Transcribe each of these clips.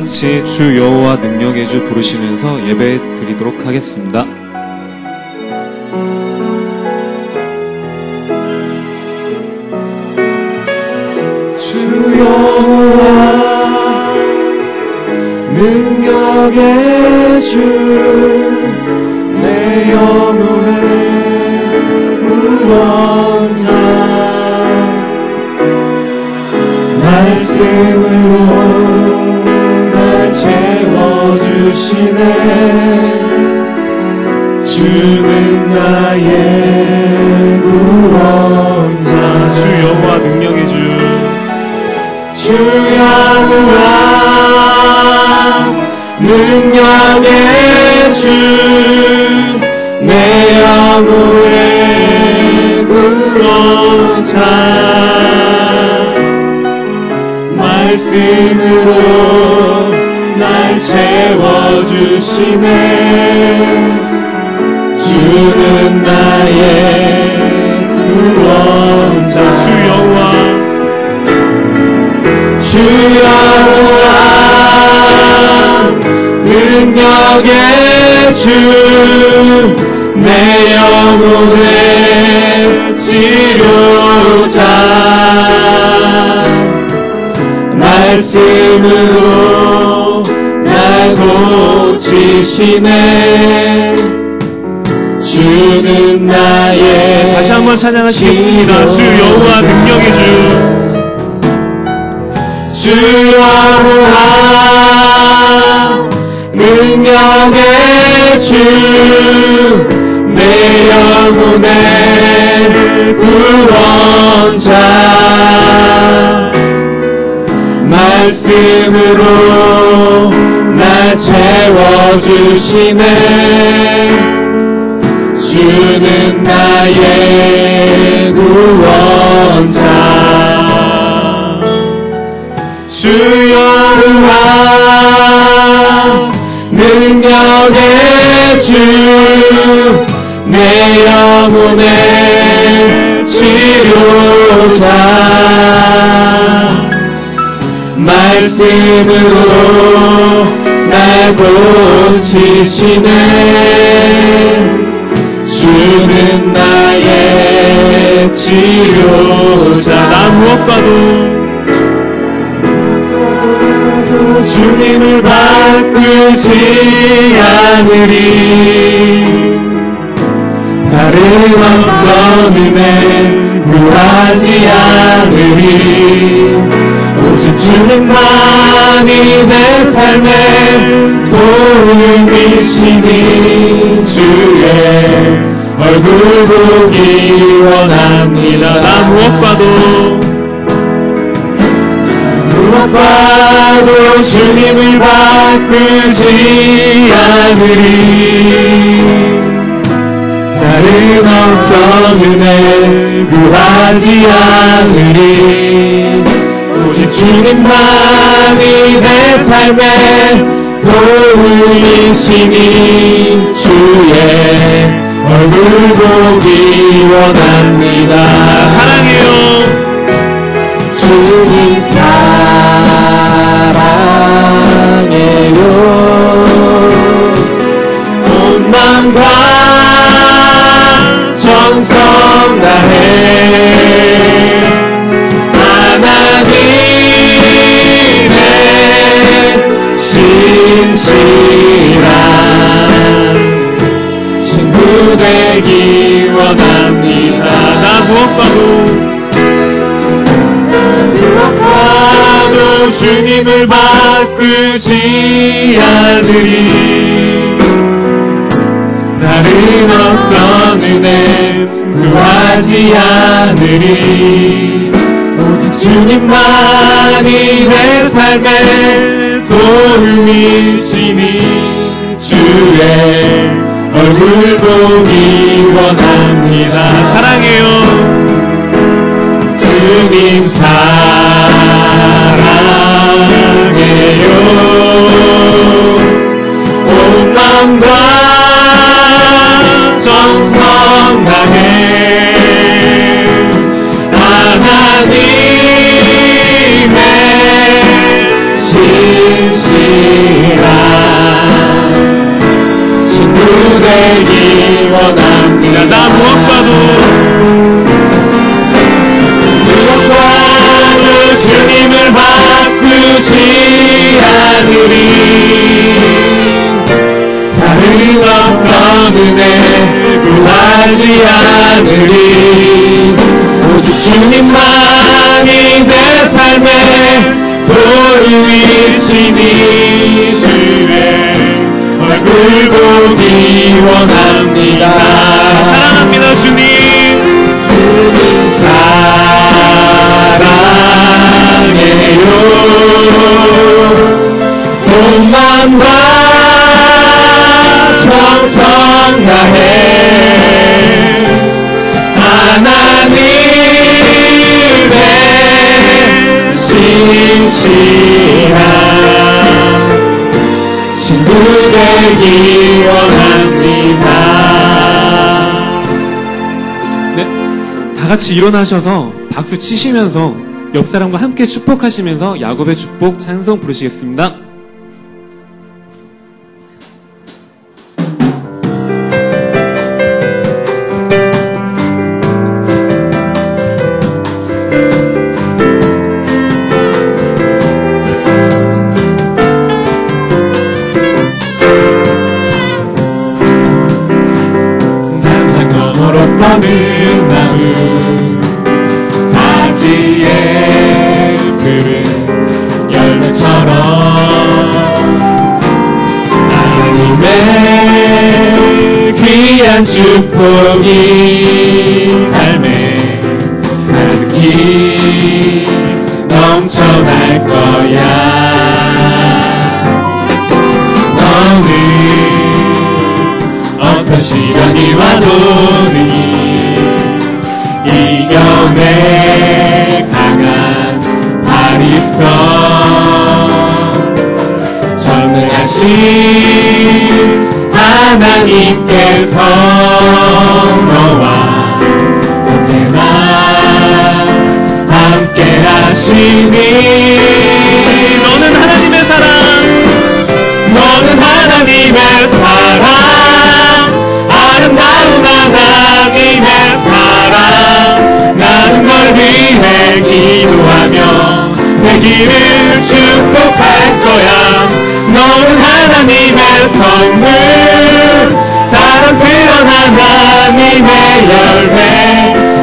같이 주 여호와 능력의 주 부르시면서 예배 드리도록 하겠습니다. 주 여호와 능력의 주내 영혼의 구원자 말씀으로 날 채워주시네. 주는 나의 구원자. 주 여호와 능력의 주. 주여호와 능력의 주. 내 영혼의 구원자. 말씀으로 날 채워주시네. 주는 나의 구원자. 주 여호와. 주여호와 능력의 주 내 영혼의 치료자. 말씀으로 날 고치시네 주는 나의 다시 한번 찬양하시겠습니다. 주 여호와 능력의 주. 주 여호와 능력의 주 내 영혼의 구원자 말씀으로 날 채워주시네. 주는 나의 구원자. 주 여호와 능력의 주. 내 영혼의 치료자 말씀으로 날 고치시네. 주는 나의 치료자. 나 무엇과도 주님을 바꾸지 않으리. 다른 어떤 은혜 구하지 않으리 오직 주님만이 내 삶의 도움이시니 주의 얼굴 보기 원합니다. 나 무엇과도 무엇과도 주님을 바꾸지 않으리. 다른 어떤 은혜 구하지 않으리 오직 주님만이 내 삶의 도움이시니 주의 얼굴 보기 원합니다. 사랑해요. 주님 사랑해요. 온 마음과 정성 다해 하나님의 신실한 친구 되기 원합니다. 나 무엇과도 무엇과도 주님을 바꾸지 않으리. 다른 어떤 은혜 구하지 않으리 주님만이 내 삶의 도움이시니 주의 얼굴 보기 원합니다 않으리 오직 주님만이 내 삶의 도움이시니 주의 얼굴 보기 원합니다. 사랑합니다 주님. 사랑해요. 온 마음과 정성 다해 하나님의 신실한 친구 되기 원합니다 네, 다 같이 일어나셔서 박수 치시면서 옆 사람과 함께 축복하시면서 야곱의 축복 찬송 부르시겠습니다. 너와 언제나 함께 하시니. 너는 하나님의 사랑 너는 하나님의 사랑 아름다운 하나님의 사랑. 나는 널 위해 기도하며 내 길을 축복할 거야. 너는 하나님의 선물 하나님의 열매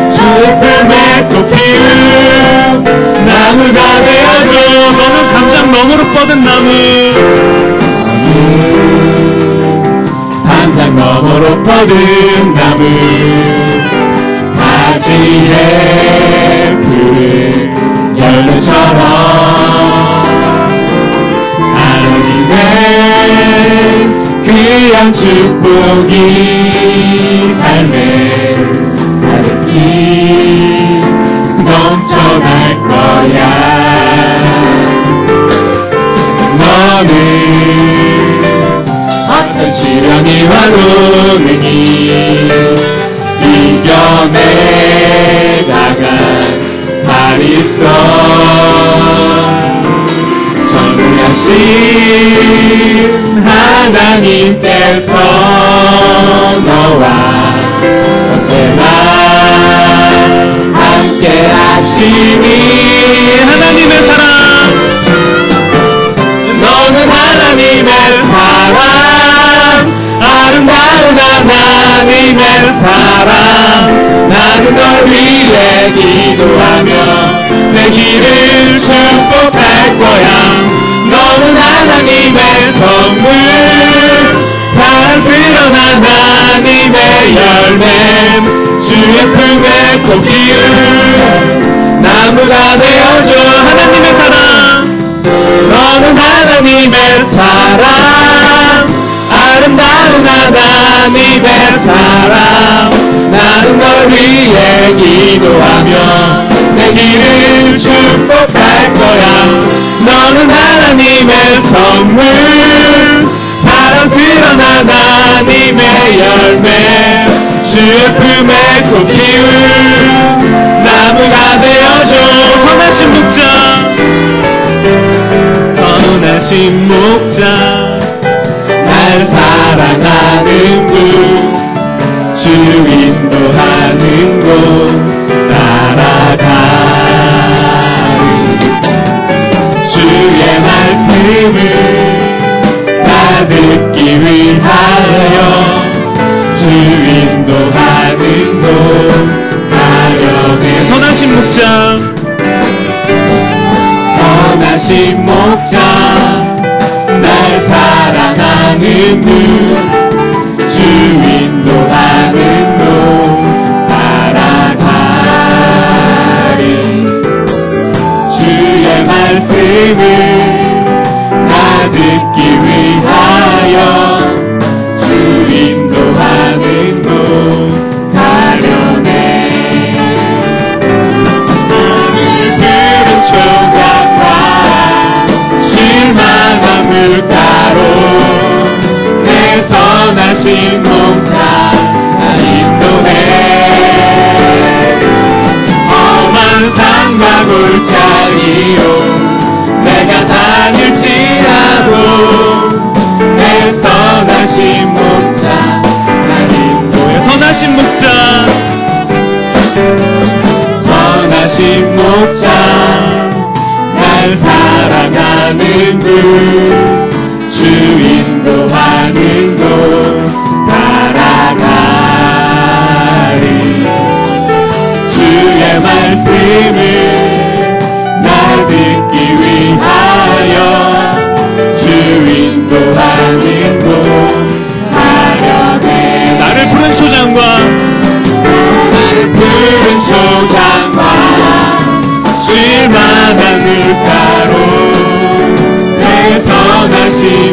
주의 품에 꽃 피운 나무가 되어줘 너는 감장 너머로 뻗은 나무. 담장 너머로 뻗은 나무. 가지에 푸른 열매처럼 귀한 축복이 삶에 가득히 넘쳐날 거야. 너는 어떤 시련이 와도 능히 이겨내 나간 발이 있어 전능하신 하나님께서 너와 언제나 함께 하시니. 하나님의 사랑. 너는 하나님의 사랑. 아름다운 하나님의 사랑. 나는 널 위해 기도하며 내 길을 축복할 거야. 너는 하나님의 선물. 사랑스러운 하나님의 열매. 주의 품에 꽃 피운 나무가 되어줘. 하나님의 사랑. 너는 하나님의 사랑 아름다운 하나님의 사랑 나는 널 위해 기도하며 내 길을 축복할 거야. 너는 하나님의 선물. 사랑스러운 하나님의 열매. 주의 품에 꽃 피운 나무가 되어줘. 선하신 목자. 선하신 목자 날 사랑하는 분 주 인도하는 곳 따라가리. 주의 말씀을 다 듣기 위하여 주 인도하는 곳 가려내 선하신 목자 선하신 사랑 하는 분 주 인도하는 곳 따라가리. 주의 말씀을 선하신 목자 나 인도해. 험한 산과 골짜기로 내가 다닐지라도 내 선하신 목자 나 인도해. 선하신 목자. 선하신 목자 날 사랑하는 분 주 인도하는 곳 선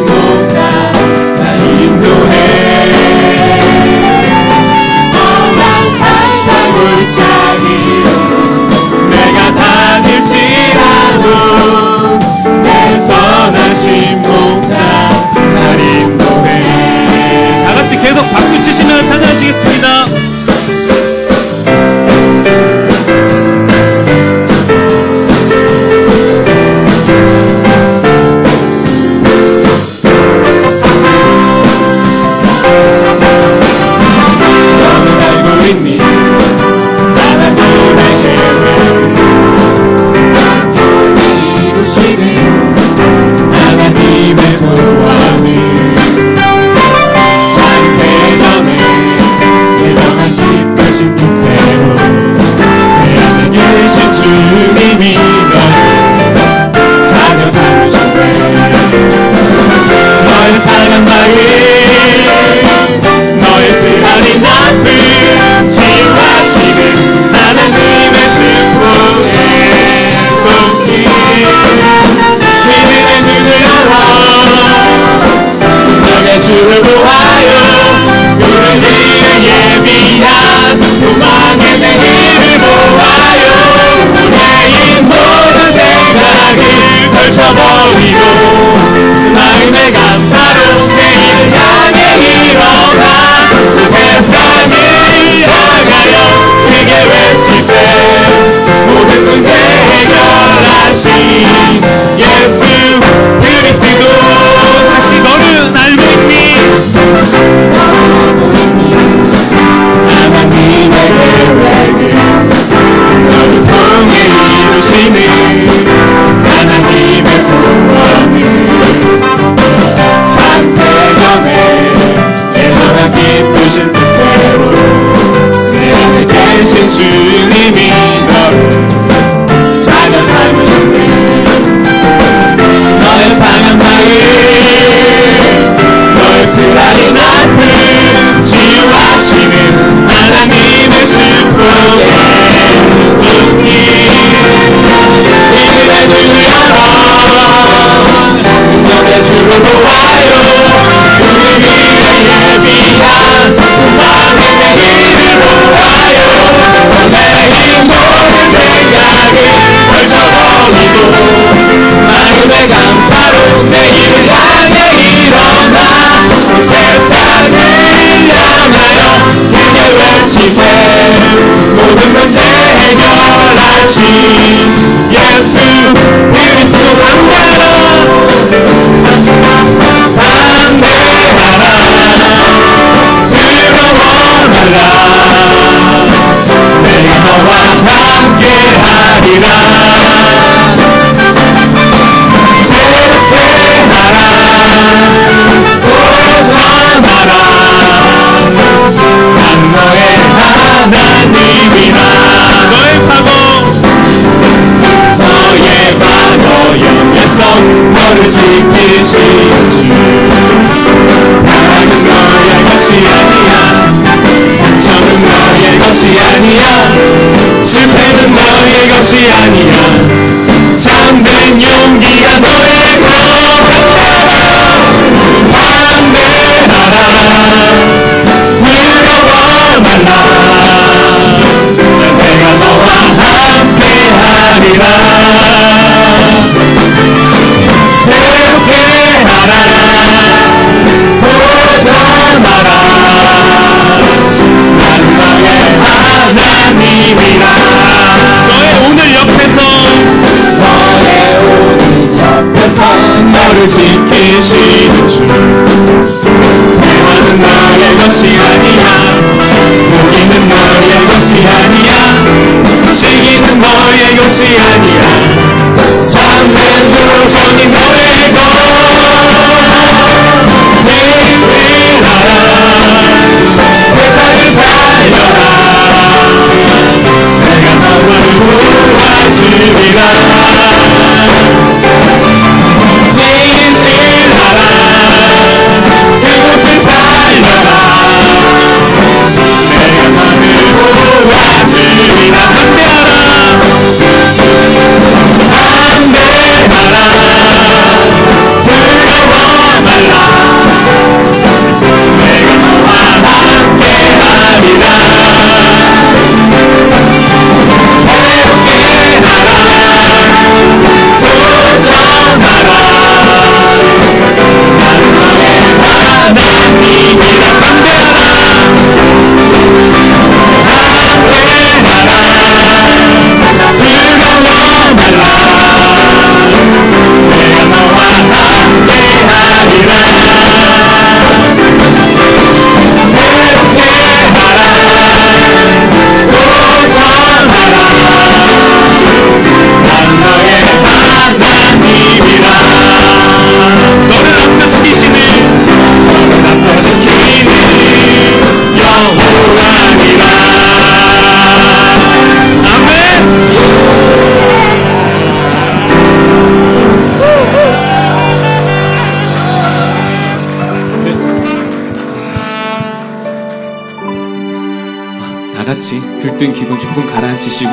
들뜬 기분 조금 가라앉히시고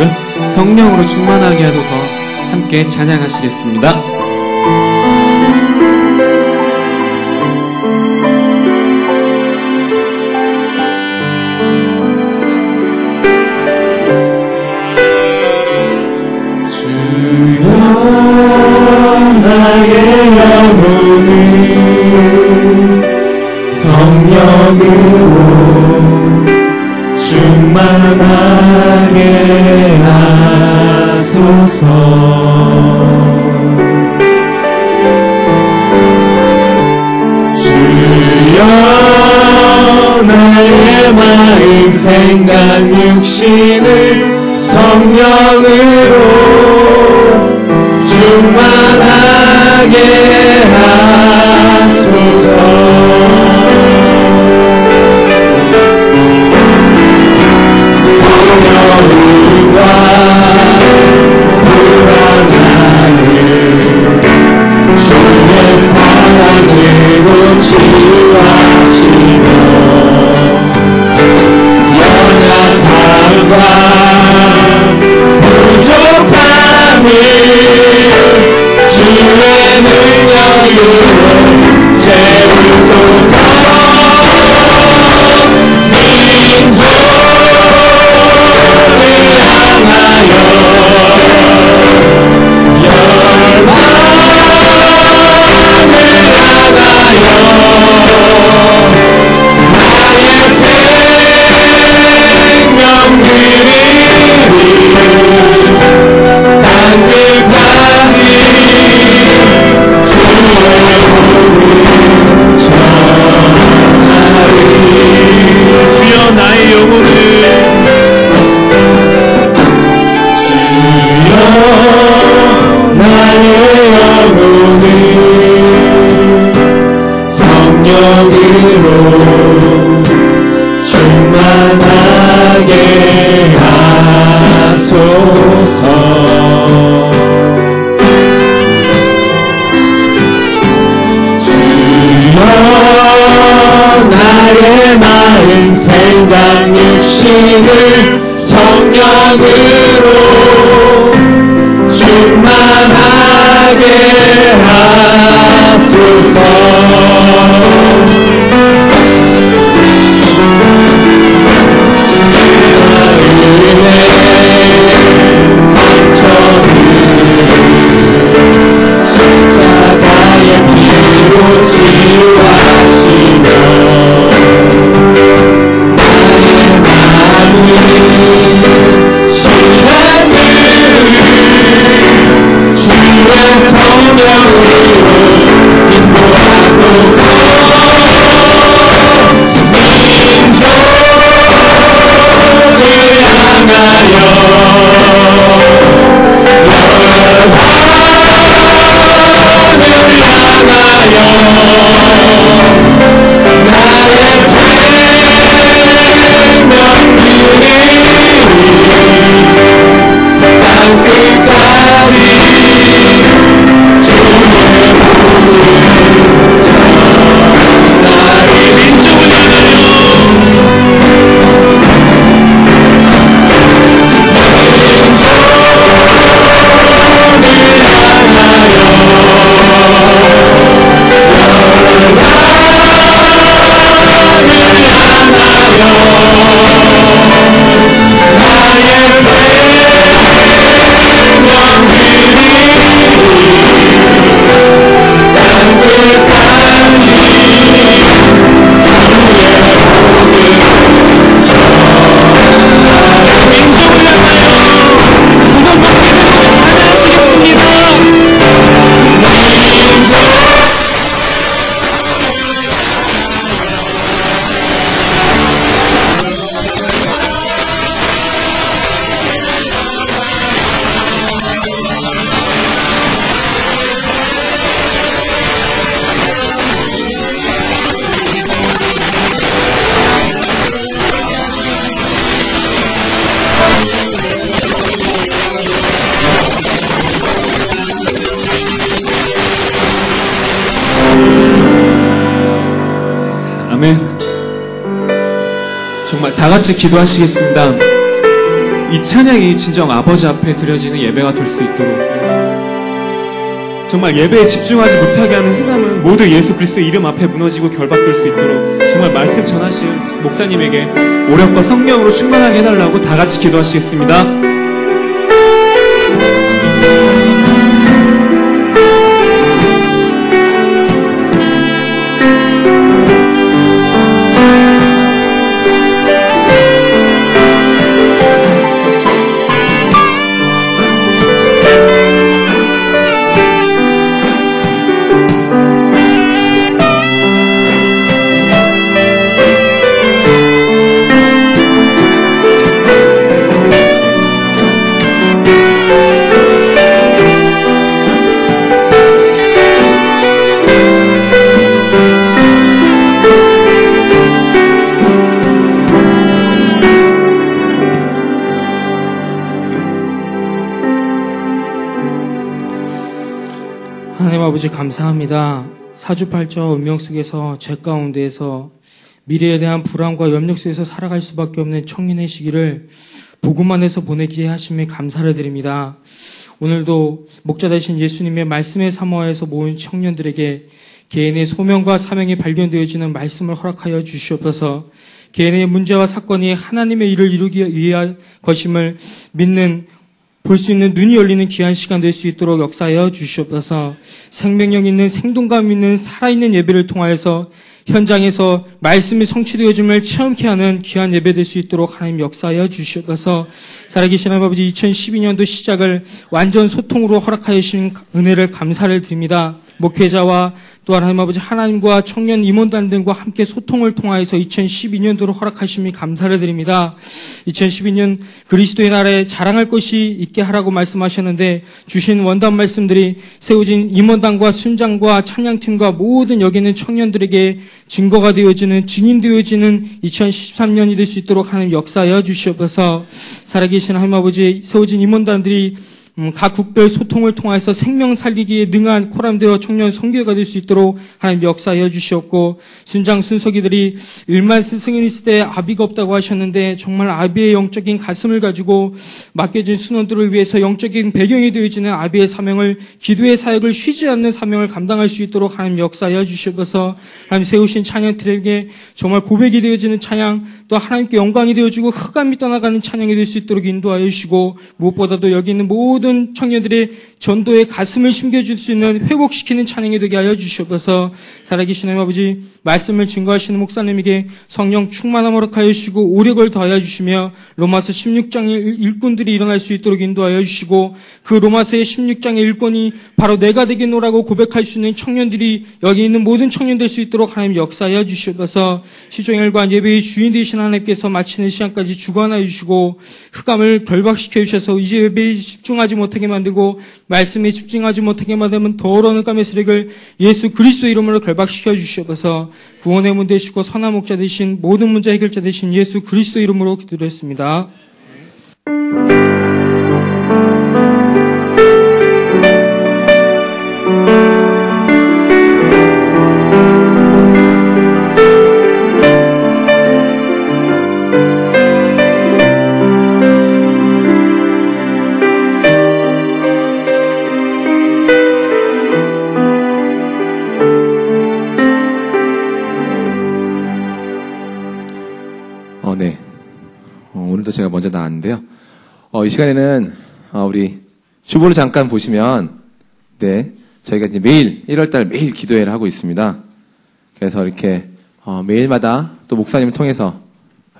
성령으로 충만하게 하소서 함께 찬양하시겠습니다. 성령으로 충만하게 하소서. 주여 나의 마음 생각 육신을 성령으로 충만하게 하소서 육신을 성령으로 충만하게 하소서 같이 기도하시겠습니다. 이 찬양이 진정 아버지 앞에 드려지는 예배가 될 수 있도록 정말 예배에 집중하지 못하게 하는 흥함은 모두 예수 그리스도의 이름 앞에 무너지고 결박될 수 있도록 정말 말씀 전하신 목사님에게 오력과 성령으로 충만하게 해달라고 다 같이 기도하시겠습니다. 감사합니다. 사주팔자 운명 속에서 죄 가운데에서 미래에 대한 불안과 염려 속에서 살아갈 수밖에 없는 청년의 시기를 복음만 해서 보내게 하심에 감사를 드립니다. 오늘도 목자 되신 예수님의 말씀의 사모하에서 모인 청년들에게 개인의 소명과 사명이 발견되어지는 말씀을 허락하여 주시옵소서 개인의 문제와 사건이 하나님의 일을 이루기 위한 것임을 믿는 볼 수 있는 눈이 열리는 귀한 시간 될 수 있도록 역사하여 주시옵소서 생명력 있는 생동감 있는 살아있는 예배를 통하여서 현장에서 말씀이 성취되어짐을 체험케 하는 귀한 예배 될 수 있도록 하나님 역사하여 주시옵소서 살아계신 아버지 2012년도 시작을 완전 소통으로 허락하여 주신 은혜를 감사를 드립니다. 목회자와 또 하나님 아버지 하나님과 청년 임원단 등과 함께 소통을 통하여서 2012년도로 허락하심이 감사를 드립니다. 2012년 그리스도의 나라에 자랑할 것이 있게 하라고 말씀하셨는데 주신 원단 말씀들이 세워진 임원단과 순장과 찬양팀과 모든 여기 있는 청년들에게 증거가 되어지는 증인되어지는 2013년이 될 수 있도록 하는 역사하여 주시옵소서 살아계신 하나님 아버지 세워진 임원단들이 음, 각 국별 소통을 통해서 생명 살리기에 능한 코람되어 청년 성교가 될 수 있도록 하나님 역사하여 주시옵고 순장 순서기들이 일만 스승이 있을 때 아비가 없다고 하셨는데 정말 아비의 영적인 가슴을 가지고 맡겨진 순원들을 위해서 영적인 배경이 되어지는 아비의 사명을 기도의 사역을 쉬지 않는 사명을 감당할 수 있도록 하나님 역사하여 주시옵소서. 하나님 세우신 찬양들에게 정말 고백이 되어지는 찬양 또 하나님께 영광이 되어지고 흑암이 떠나가는 찬양이 될 수 있도록 인도하여 주시고 무엇보다도 여기 있는 모든 모든 청년들의 전도에 가슴을 심겨줄 수 있는 회복시키는 찬양이 되게 하여 주시옵소서. 살아계신 하나님 아버지 말씀을 증거하시는 목사님에게 성령 충만함 허락하여 주시고 오력을 더하여 주시며 로마서 16장의 일꾼들이 일어날 수 있도록 인도하여 주시고 그 로마서의 16장의 일꾼이 바로 내가 되겠노라고 고백할 수 있는 청년들이 여기 있는 모든 청년 될 수 있도록 하나님 역사하여 주시옵소서. 시종일관 예배의 주인 되신 하나님께서 마치는 시간까지 주관하여 주시고 흑암을 결박시켜 주셔서 이제 예배에 집중하지 못하게 만들고 말씀에 집중하지 못하게 만들면 더러운 흑암의 세력을 예수 그리스도 이름으로 결박시켜 주시옵소서 구원의 문 되시고 선한 목자 되신 모든 문제 해결자 되신 예수 그리스도 이름으로 기도했습니다. 어, 오늘도 제가 먼저 나왔는데요. 어, 이 시간에는 어, 우리 주보를 잠깐 보시면 네 저희가 이제 매일 1월달 매일 기도회를 하고 있습니다. 그래서 이렇게 어, 매일마다 또 목사님을 통해서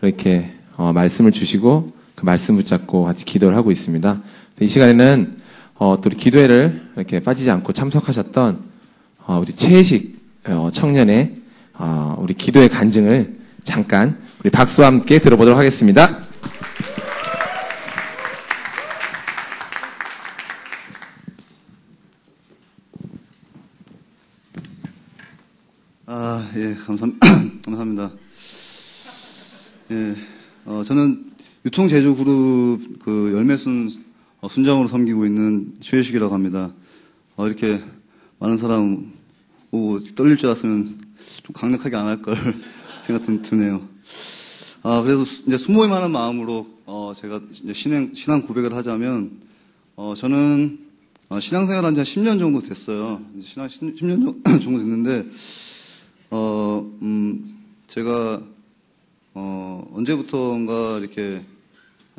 이렇게 어, 말씀을 주시고 그 말씀 붙잡고 같이 기도를 하고 있습니다. 이 시간에는 어, 또 기도회를 이렇게 빠지지 않고 참석하셨던 어, 우리 최혜식 어, 청년의 어, 우리 기도의 간증을 잠깐 우리 박수와 함께 들어보도록 하겠습니다. 아, 예, 감사, 감사합니다. 예, 어, 저는 유통제조그룹 그 열매순 어, 순장으로 섬기고 있는 최혜식이라고 합니다. 어, 이렇게 많은 사람 오고 떨릴 줄 알았으면 좀 강력하게 안 할 걸 생각 드- 드네요. 아, 그래서 수- 이제 수모임 하는 마음으로, 어, 제가 이제 신앙, 신앙 고백을 하자면, 어, 저는, 어, 신앙생활 한 지 한 10년 정도 됐어요. 신앙 10, 년 정도 됐는데, 어, 음, 제가, 어, 언제부터인가 이렇게,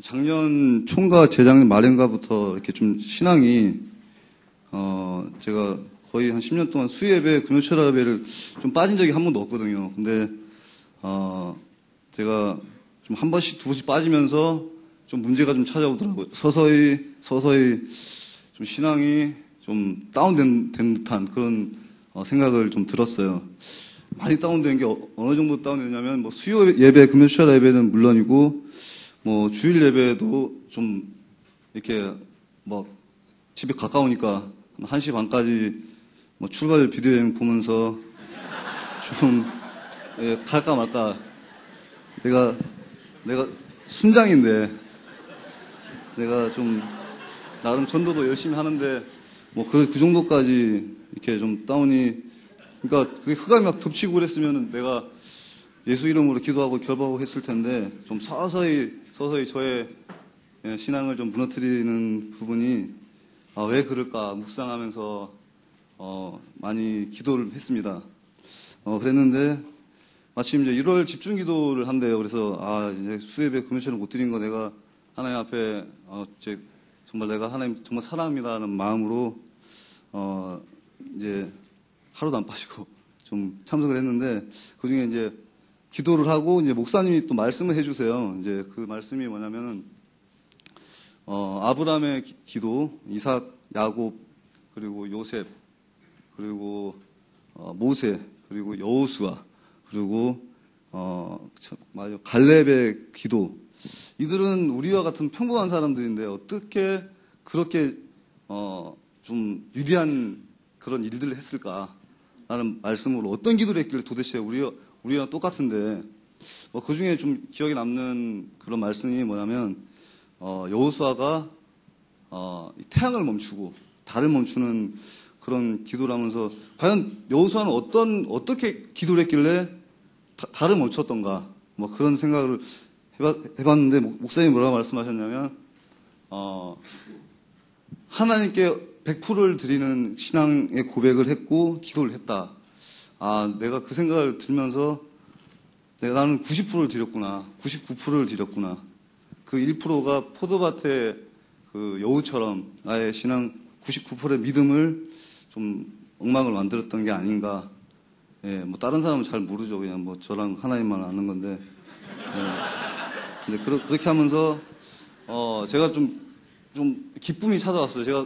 작년 총과 재작년 말인가부터 이렇게 좀 신앙이, 어, 제가 거의 한 10년 동안 수예배, 금요철 예배를 좀 빠진 적이 한 번도 없거든요. 근데, 어, 제가 좀 한 번씩 두 번씩 빠지면서 좀 문제가 좀 찾아오더라고요. 서서히, 서서히 좀 신앙이 좀 다운된 된 듯한 그런 어, 생각을 좀 들었어요. 많이 다운된 게 어, 느 정도 다운됐냐면 뭐 수요 예배, 금요철 예배는 물론이고 뭐 주일 예배도 좀 이렇게 뭐 집에 가까우니까 한 1시 반까지 뭐 출발 비디오 여행 보면서 좀 예, 갈까 말까. 내가 내가 순장인데 내가 좀 나름 전도도 열심히 하는데 뭐그그 정도까지 이렇게 좀 다운이 그러니까 그게 흑암이 막 덮치고 그랬으면 내가 예수 이름으로 기도하고 결박하고 했을 텐데 좀 서서히 서서히 저의 예, 신앙을 좀 무너뜨리는 부분이 아, 왜 그럴까 묵상하면서 어, 많이 기도를 했습니다. 어, 그랬는데 마침 이제 1월 집중 기도를 한대요. 그래서 아 이제 수예배 금요일을 못 드린 거 내가 하나님 앞에 어, 정말 내가 하나님 정말 사랑합니다는 마음으로 어 이제 하루도 안 빠지고 좀 참석을 했는데 그 중에 이제 기도를 하고 이제 목사님이 또 말씀을 해주세요. 이제 그 말씀이 뭐냐면은 어 아브라함의 기- 기도, 이삭, 야곱 그리고 요셉 그리고 어, 모세 그리고 여호수아 그리고 어 참, 맞아. 갈렙의 기도. 이들은 우리와 같은 평범한 사람들인데 어떻게 그렇게 어 좀 위대한 그런 일들을 했을까 라는 말씀으로 어떤 기도를 했길래 도대체 우리 우리랑 똑같은데? 뭐 그 중에 좀 기억에 남는 그런 말씀이 뭐냐면 어 여호수아가 어, 이 태양을 멈추고 달을 멈추는 그런 기도를 하면서 과연 여호수아는 어떤 어떻게 기도를 했길래 다- 달을 멈췄던가? 뭐 그런 생각을 해봤, 해봤는데 목- 목사님이 뭐라고 말씀하셨냐면 어, 하나님께 100%를 드리는 신앙의 고백을 했고 기도를 했다. 아 내가 그 생각을 들면서 내가 나는 90%를 드렸구나, 99%를 드렸구나. 그 1%가 포도밭에 그 여우처럼 나의 신앙 99%의 믿음을 좀 엉망을 만들었던 게 아닌가. 예, 뭐 다른 사람은 잘 모르죠. 그냥 뭐 저랑 하나님만 아는 건데. 예. 근데 그러- 그렇게 하면서 어 제가 좀 좀 기쁨이 찾아왔어요. 제가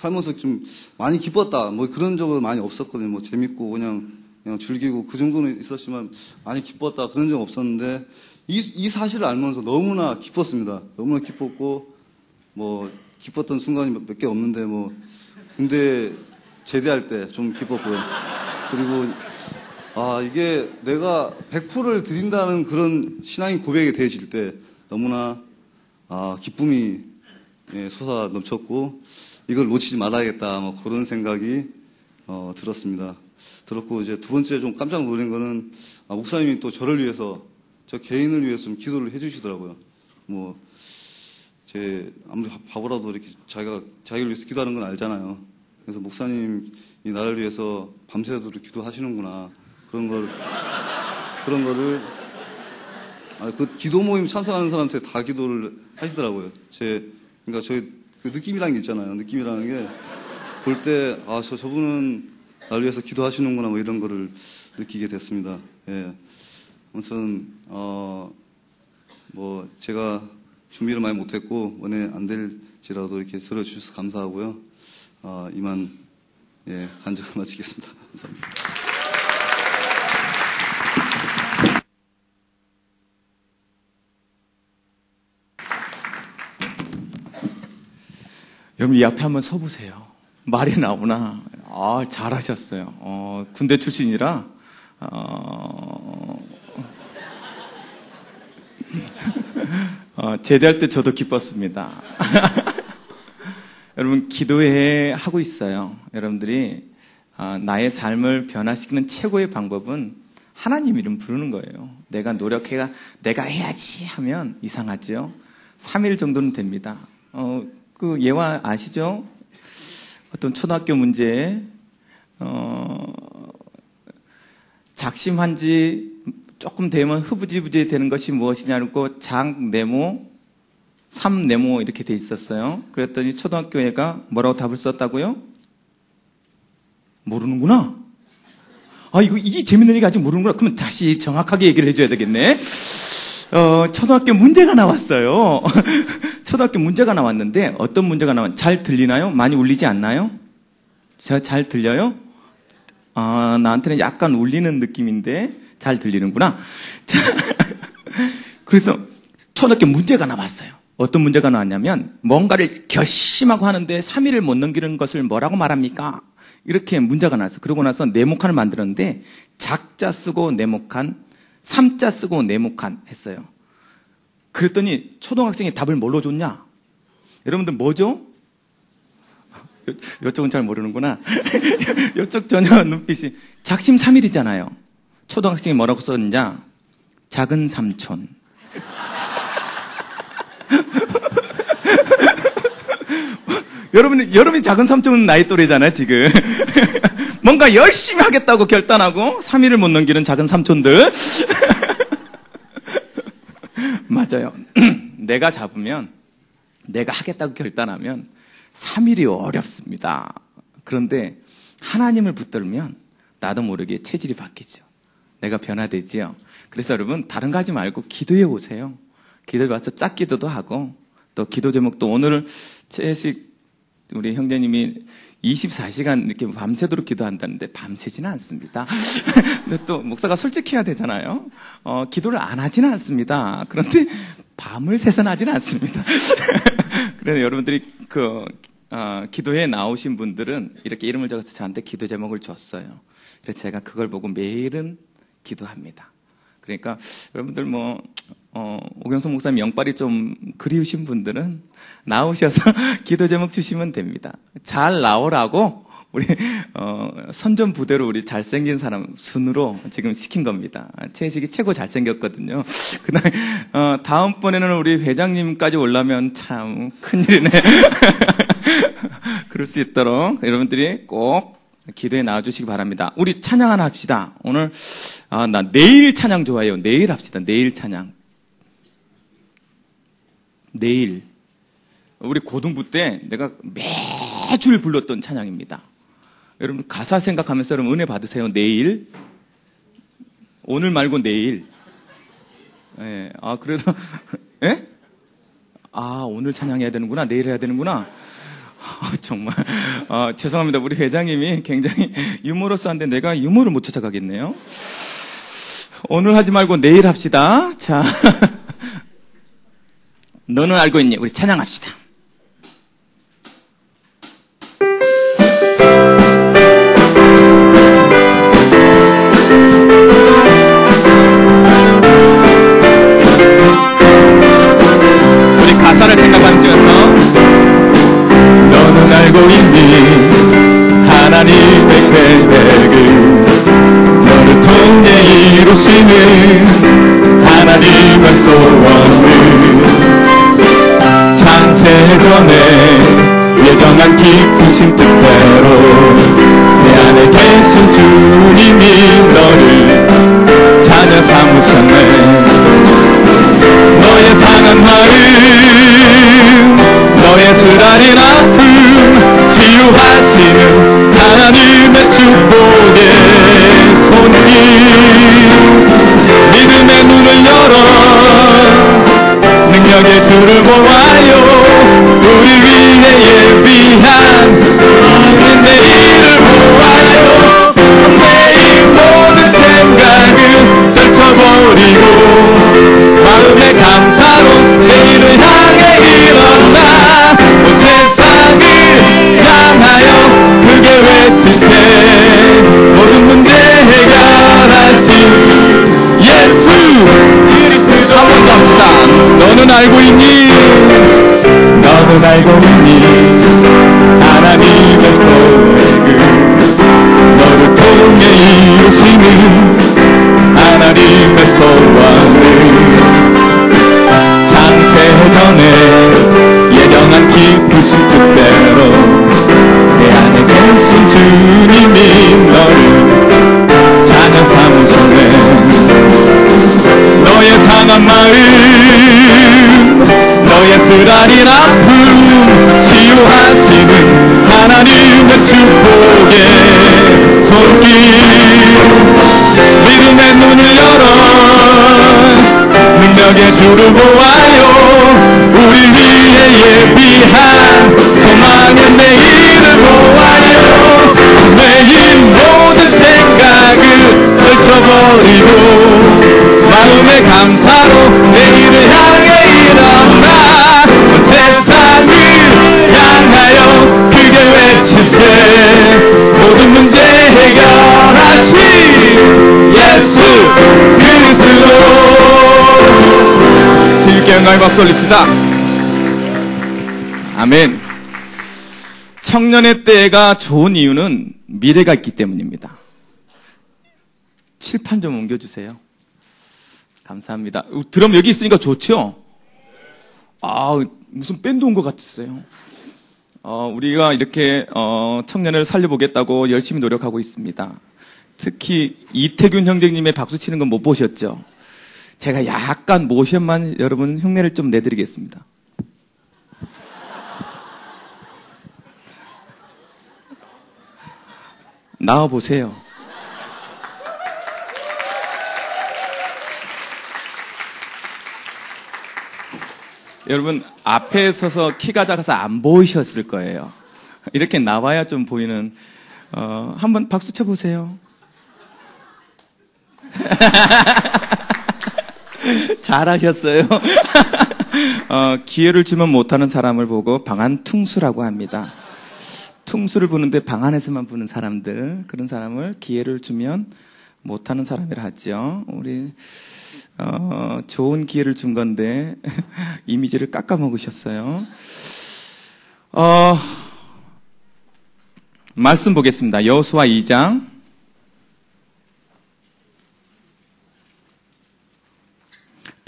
살면서 좀 많이 기뻤다. 뭐 그런 적은 많이 없었거든요. 뭐 재밌고 그냥 그냥 즐기고 그 정도는 있었지만 많이 기뻤다 그런 적 없었는데 이, 이 사실을 알면서 너무나 기뻤습니다. 너무나 기뻤고 뭐 기뻤던 순간이 몇 개 없는데 뭐 군대 제대할 때 좀 기뻤고요. 그리고 아 이게 내가 100%를 드린다는 그런 신앙의 고백이 되어질 때 너무나 아 기쁨이 예, 솟아 넘쳤고 이걸 놓치지 말아야겠다 뭐 그런 생각이 어, 들었습니다. 들었고 이제 두 번째 좀 깜짝 놀란 거는 아, 목사님이 또 저를 위해서 저 개인을 위해서 좀 기도를 해주시더라고요. 뭐 제 아무리 바보라도 이렇게 자기가 자기를 위해서 기도하는 건 알잖아요. 그래서 목사님이 나를 위해서 밤새도록 기도하시는구나 그런 걸 그런 거를 아, 그 기도 모임 참석하는 사람한테 다 기도를 하시더라고요. 제 그러니까 저희 그 느낌이라는 게 있잖아요. 느낌이라는 게 볼 때 아 저 저분은 날 위해서 기도하시는구나 뭐 이런 거를 느끼게 됐습니다. 예. 아무튼 어 뭐 제가 준비를 많이 못했고 원해 안 될지라도 이렇게 들어주셔서 감사하고요. 어, 이만 예 간증을 마치겠습니다. 감사합니다. 여러분 이 앞에 한번 서보세요. 말이 나오나? 아 잘하셨어요. 어, 군대 출신이라 어, 어, 제대할 때 저도 기뻤습니다. 여러분 기도회 하고 있어요. 여러분들이 아, 나의 삶을 변화시키는 최고의 방법은 하나님 이름 부르는 거예요. 내가 노력해가 내가 해야지 하면 이상하죠. 3일 정도는 됩니다. 어, 그 예화 아시죠? 어떤 초등학교 문제 어, 작심한 지 조금 되면 흐부지부지 되는 것이 무엇이냐고 장 네모, 삼 네모 이렇게 돼 있었어요. 그랬더니 초등학교 애가 뭐라고 답을 썼다고요? 모르는구나. 아, 이거, 이게 재밌는 얘기 아직 모르는구나. 그러면 다시 정확하게 얘기를 해줘야 되겠네. 어, 초등학교 문제가 나왔어요. 초등학교 문제가 나왔는데, 어떤 문제가 나왔, 잘 들리나요? 많이 울리지 않나요? 제가 잘 들려요? 아, 나한테는 약간 울리는 느낌인데, 잘 들리는구나. 자, 그래서, 초등학교 문제가 나왔어요. 어떤 문제가 나왔냐면, 뭔가를 결심하고 하는데 3일을 못 넘기는 것을 뭐라고 말합니까? 이렇게 문제가 나왔어. 그러고 나서 네모칸을 만들었는데 작자 쓰고 네모칸, 삼자 쓰고 네모칸 했어요. 그랬더니 초등학생이 답을 뭘로 줬냐? 여러분들 뭐죠? 이쪽은 잘 모르는구나. 이쪽 전혀 눈빛이 작심 삼일이잖아요 초등학생이 뭐라고 썼느냐? 작은 삼촌. 여러분, 여러분이 작은 삼촌은 나이 또래잖아요, 지금. 뭔가 열심히 하겠다고 결단하고 3일을 못 넘기는 작은 삼촌들. 맞아요. 내가 잡으면, 내가 하겠다고 결단하면 3일이 어렵습니다. 그런데 하나님을 붙들면 나도 모르게 체질이 바뀌죠. 내가 변화되지요. 그래서 여러분, 다른 거 하지 말고 기도해 오세요. 기도해 와서 짝 기도도 하고, 또 기도 제목도 오늘 채식 우리 형제님이 24시간 이렇게 밤새도록 기도한다는데 밤새지는 않습니다. 근데 또 목사가 솔직해야 되잖아요. 어, 기도를 안 하지는 않습니다. 그런데 밤을 새서 하지는 않습니다. 그래서 여러분들이 그 어, 기도에 나오신 분들은 이렇게 이름을 적어서 저한테 기도 제목을 줬어요. 그래서 제가 그걸 보고 매일은 기도합니다. 그러니까 여러분들 뭐 어, 오경수 목사님 영빨이 좀 그리우신 분들은 나오셔서 기도 제목 주시면 됩니다. 잘 나오라고 우리 어, 선전 부대로 우리 잘생긴 사람 순으로 지금 시킨 겁니다. 최식이 최고 잘생겼거든요. 그다음 어, 다음 번에는 우리 회장님까지 올라면 참 큰일이네. 그럴 수 있도록 여러분들이 꼭 기도에 나와주시기 바랍니다. 우리 찬양 하나 합시다. 오늘, 아, 나 내일 찬양 좋아해요. 내일 합시다. 내일 찬양. 내일. 우리 고등부 때 내가 매줄 불렀던 찬양입니다. 여러분, 가사 생각하면서 여러분 은혜 받으세요. 내일. 오늘 말고 내일. 예, 아, 그래서, 예? 아, 오늘 찬양해야 되는구나. 내일 해야 되는구나. 아, 정말 아, 죄송합니다. 우리 회장님이 굉장히 유머러스한데 내가 유머를 못 찾아가겠네요. 오늘 하지 말고 내일 합시다. 자, 너는 알고 있니? 우리 찬양합시다. 너는 주를 보아요 우리 위에 예비한 소망의 내일을 보아요. 내일 모든 생각을 떨쳐버리고 마음의 감사로 내일을 향해 일어나 온 세상을 향하여 크게 외치세. 모든 문제 해결하신 예수 그리스도 영광의 박수 올립시다 아멘 청년의 때가 좋은 이유는 미래가 있기 때문입니다 칠판 좀 옮겨주세요 감사합니다 드럼 여기 있으니까 좋죠? 아 무슨 밴드 온 것 같았어요 어, 우리가 이렇게 어, 청년을 살려보겠다고 열심히 노력하고 있습니다. 특히 이태균 형제님의 박수 치는 건 못 보셨죠? 제가 약간 모션만 여러분 흉내를 좀 내드리겠습니다. 나와 보세요. 여러분 앞에 서서 키가 작아서 안 보이셨을 거예요. 이렇게 나와야 좀 보이는 어, 한번 박수 쳐 보세요. 잘하셨어요. 어, 기회를 주면 못하는 사람을 보고 방안 퉁수라고 합니다. 퉁수를 부는데 방 안에서만 부는 사람들 그런 사람을 기회를 주면 못하는 사람이라 하죠. 우리 어, 좋은 기회를 준 건데 이미지를 깎아 먹으셨어요. 어, 말씀 보겠습니다. 여호수아 2장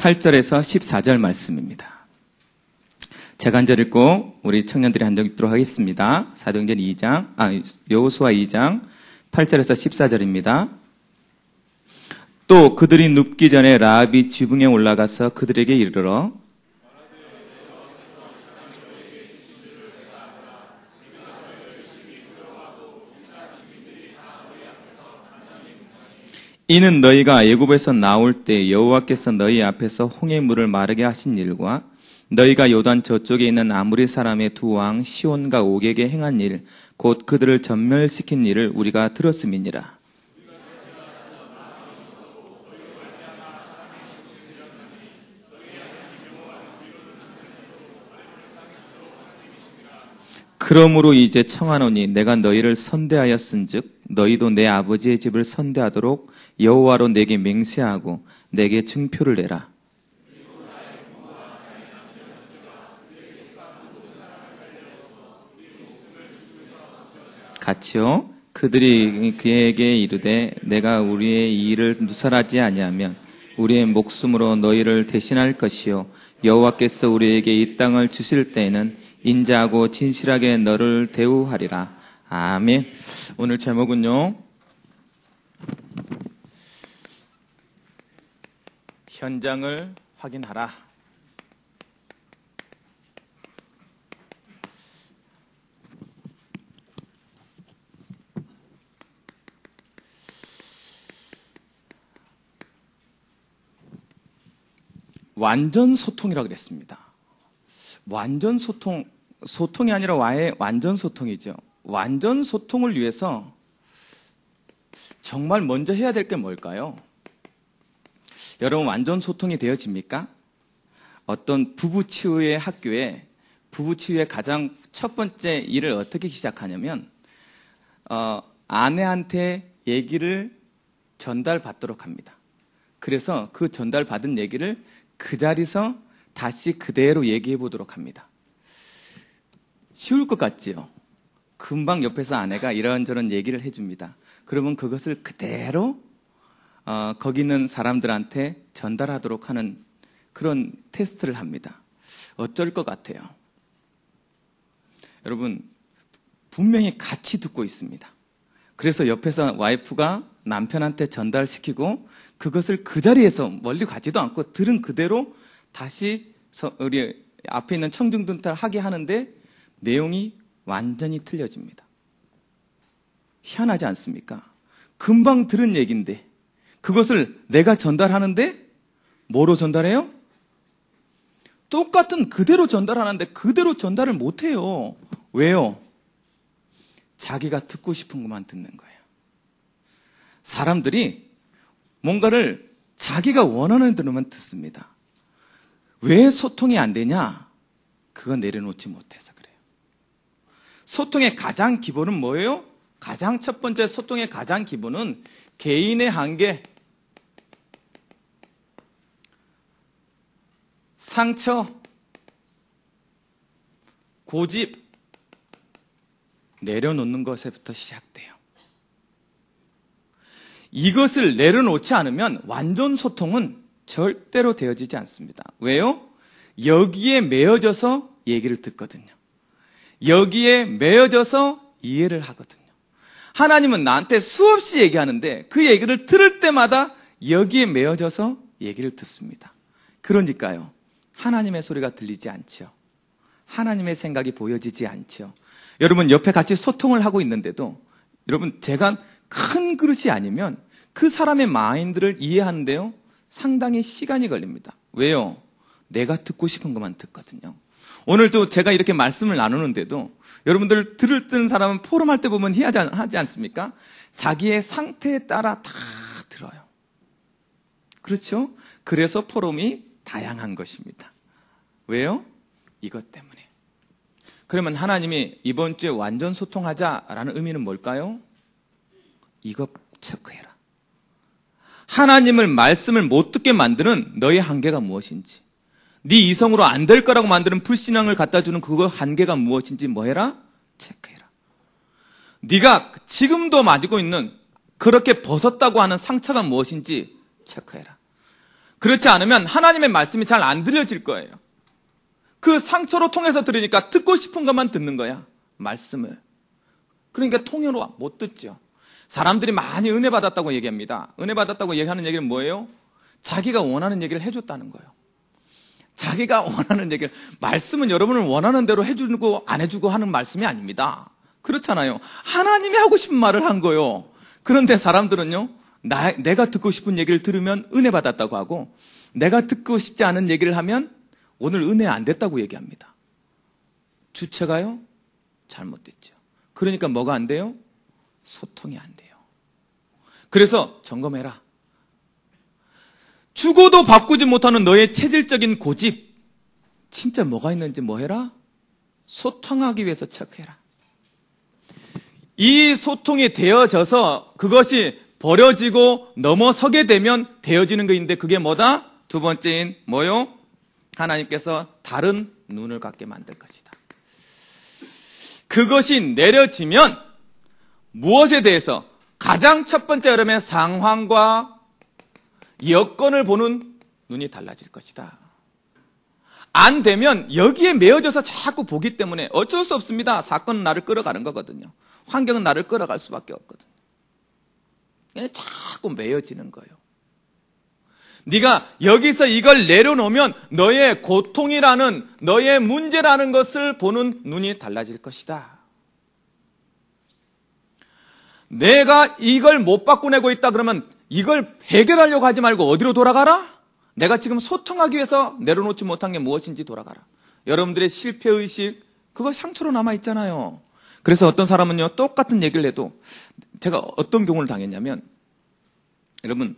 8절에서 14절 말씀입니다. 제가 한 절 읽고 우리 청년들이 한 절 읽도록 하겠습니다. 사도행전 2장, 아, 여호수아 2장 8절에서 14절입니다. 또 그들이 눕기 전에 라합이 지붕에 올라가서 그들에게 이르러 이는 너희가 애굽에서 나올 때 여호와께서 너희 앞에서 홍해 물을 마르게 하신 일과 너희가 요단 저쪽에 있는 아무리 사람의 두 왕 시온과 옥에게 행한 일, 곧 그들을 전멸시킨 일을 우리가 들었음이니라. 그러므로 이제 청하노니 내가 너희를 선대하였은즉 너희도 내 아버지의 집을 선대하도록 여호와로 내게 맹세하고 내게 증표를 내라. 같이요. 그들이 그에게 이르되 내가 우리의 일을 누설하지 아니하면 우리의 목숨으로 너희를 대신할 것이요 여호와께서 우리에게 이 땅을 주실 때에는 인자하고 진실하게 너를 대우하리라. 아멘. 오늘 제목은요. 현장을 확인하라. 완전 소통이라고 그랬습니다. 완전 소통, 소통이 아니라 와의 완전 소통이죠. 완전 소통을 위해서 정말 먼저 해야 될 게 뭘까요? 여러분, 완전 소통이 되어집니까? 어떤 부부 치유의 학교에 부부 치유의 가장 첫 번째 일을 어떻게 시작하냐면, 어, 아내한테 얘기를 전달받도록 합니다. 그래서 그 전달받은 얘기를 그 자리에서 다시 그대로 얘기해 보도록 합니다. 쉬울 것 같지요? 금방 옆에서 아내가 이런저런 얘기를 해줍니다. 그러면 그것을 그대로 어, 거기 있는 사람들한테 전달하도록 하는 그런 테스트를 합니다. 어쩔 것 같아요? 여러분, 분명히 같이 듣고 있습니다. 그래서 옆에서 와이프가 남편한테 전달시키고 그것을 그 자리에서 멀리 가지도 않고 들은 그대로 다시 서- 우리 앞에 있는 청중등탈 하게 하는데 내용이 완전히 틀려집니다. 희한하지 않습니까? 금방 들은 얘기인데 그것을 내가 전달하는데 뭐로 전달해요? 똑같은 그대로 전달하는데 그대로 전달을 못해요. 왜요? 자기가 듣고 싶은 것만 듣는 거예요. 사람들이 뭔가를 자기가 원하는 대로만 듣습니다. 왜 소통이 안 되냐? 그건 내려놓지 못해서. 소통의 가장 기본은 뭐예요? 가장 첫 번째 소통의 가장 기본은 개인의 한계, 상처, 고집, 내려놓는 것에부터 시작돼요. 이것을 내려놓지 않으면 완전 소통은 절대로 되어지지 않습니다. 왜요? 여기에 매여져서 얘기를 듣거든요. 여기에 매여져서 이해를 하거든요. 하나님은 나한테 수없이 얘기하는데 그 얘기를 들을 때마다 여기에 매여져서 얘기를 듣습니다. 그러니까요. 하나님의 소리가 들리지 않죠. 하나님의 생각이 보여지지 않죠. 여러분 옆에 같이 소통을 하고 있는데도 여러분 제가 큰 그릇이 아니면 그 사람의 마인드를 이해하는데요. 상당히 시간이 걸립니다. 왜요? 내가 듣고 싶은 것만 듣거든요. 오늘도 제가 이렇게 말씀을 나누는데도 여러분들 들을 뜨는 사람은 포럼할 때 보면 희하지 않- 하지 않습니까? 자기의 상태에 따라 다 들어요. 그렇죠? 그래서 포럼이 다양한 것입니다. 왜요? 이것 때문에. 그러면 하나님이 이번 주에 완전 소통하자라는 의미는 뭘까요? 이것 체크해라. 하나님을 말씀을 못 듣게 만드는 너의 한계가 무엇인지, 네 이성으로 안 될 거라고 만드는 불신앙을 갖다 주는 그거 한계가 무엇인지 뭐 해라? 체크해라. 네가 지금도 맞고 있는 그렇게 벗었다고 하는 상처가 무엇인지 체크해라. 그렇지 않으면 하나님의 말씀이 잘 안 들려질 거예요. 그 상처로 통해서 들으니까 듣고 싶은 것만 듣는 거야. 말씀을. 그러니까 통으로 못 듣죠. 사람들이 많이 은혜 받았다고 얘기합니다. 은혜 받았다고 얘기하는 얘기는 뭐예요? 자기가 원하는 얘기를 해줬다는 거예요. 자기가 원하는 얘기를, 말씀은 여러분을 원하는 대로 해주고 안 해주고 하는 말씀이 아닙니다. 그렇잖아요. 하나님이 하고 싶은 말을 한 거요. 그런데 사람들은요, 나, 내가 듣고 싶은 얘기를 들으면 은혜 받았다고 하고, 내가 듣고 싶지 않은 얘기를 하면 오늘 은혜 안 됐다고 얘기합니다. 주체가요? 잘못됐죠. 그러니까 뭐가 안 돼요? 소통이 안 돼요. 그래서 점검해라. 죽어도 바꾸지 못하는 너의 체질적인 고집. 진짜 뭐가 있는지 뭐 해라? 소통하기 위해서 체크해라. 이 소통이 되어져서 그것이 버려지고 넘어서게 되면 되어지는 게 있는데 그게 뭐다? 두 번째인 뭐요? 하나님께서 다른 눈을 갖게 만들 것이다. 그것이 내려지면 무엇에 대해서 가장 첫 번째 여름의 상황과 여건을 보는 눈이 달라질 것이다. 안 되면 여기에 매어져서 자꾸 보기 때문에 어쩔 수 없습니다. 사건은 나를 끌어가는 거거든요. 환경은 나를 끌어갈 수밖에 없거든요. 그냥 자꾸 매어지는 거예요. 네가 여기서 이걸 내려놓으면 너의 고통이라는 너의 문제라는 것을 보는 눈이 달라질 것이다. 내가 이걸 못 바꾸내고 있다 그러면 이걸 해결하려고 하지 말고 어디로 돌아가라? 내가 지금 소통하기 위해서 내려놓지 못한 게 무엇인지 돌아가라. 여러분들의 실패의식, 그거 상처로 남아있잖아요. 그래서 어떤 사람은요, 똑같은 얘기를 해도 제가 어떤 경우를 당했냐면, 여러분,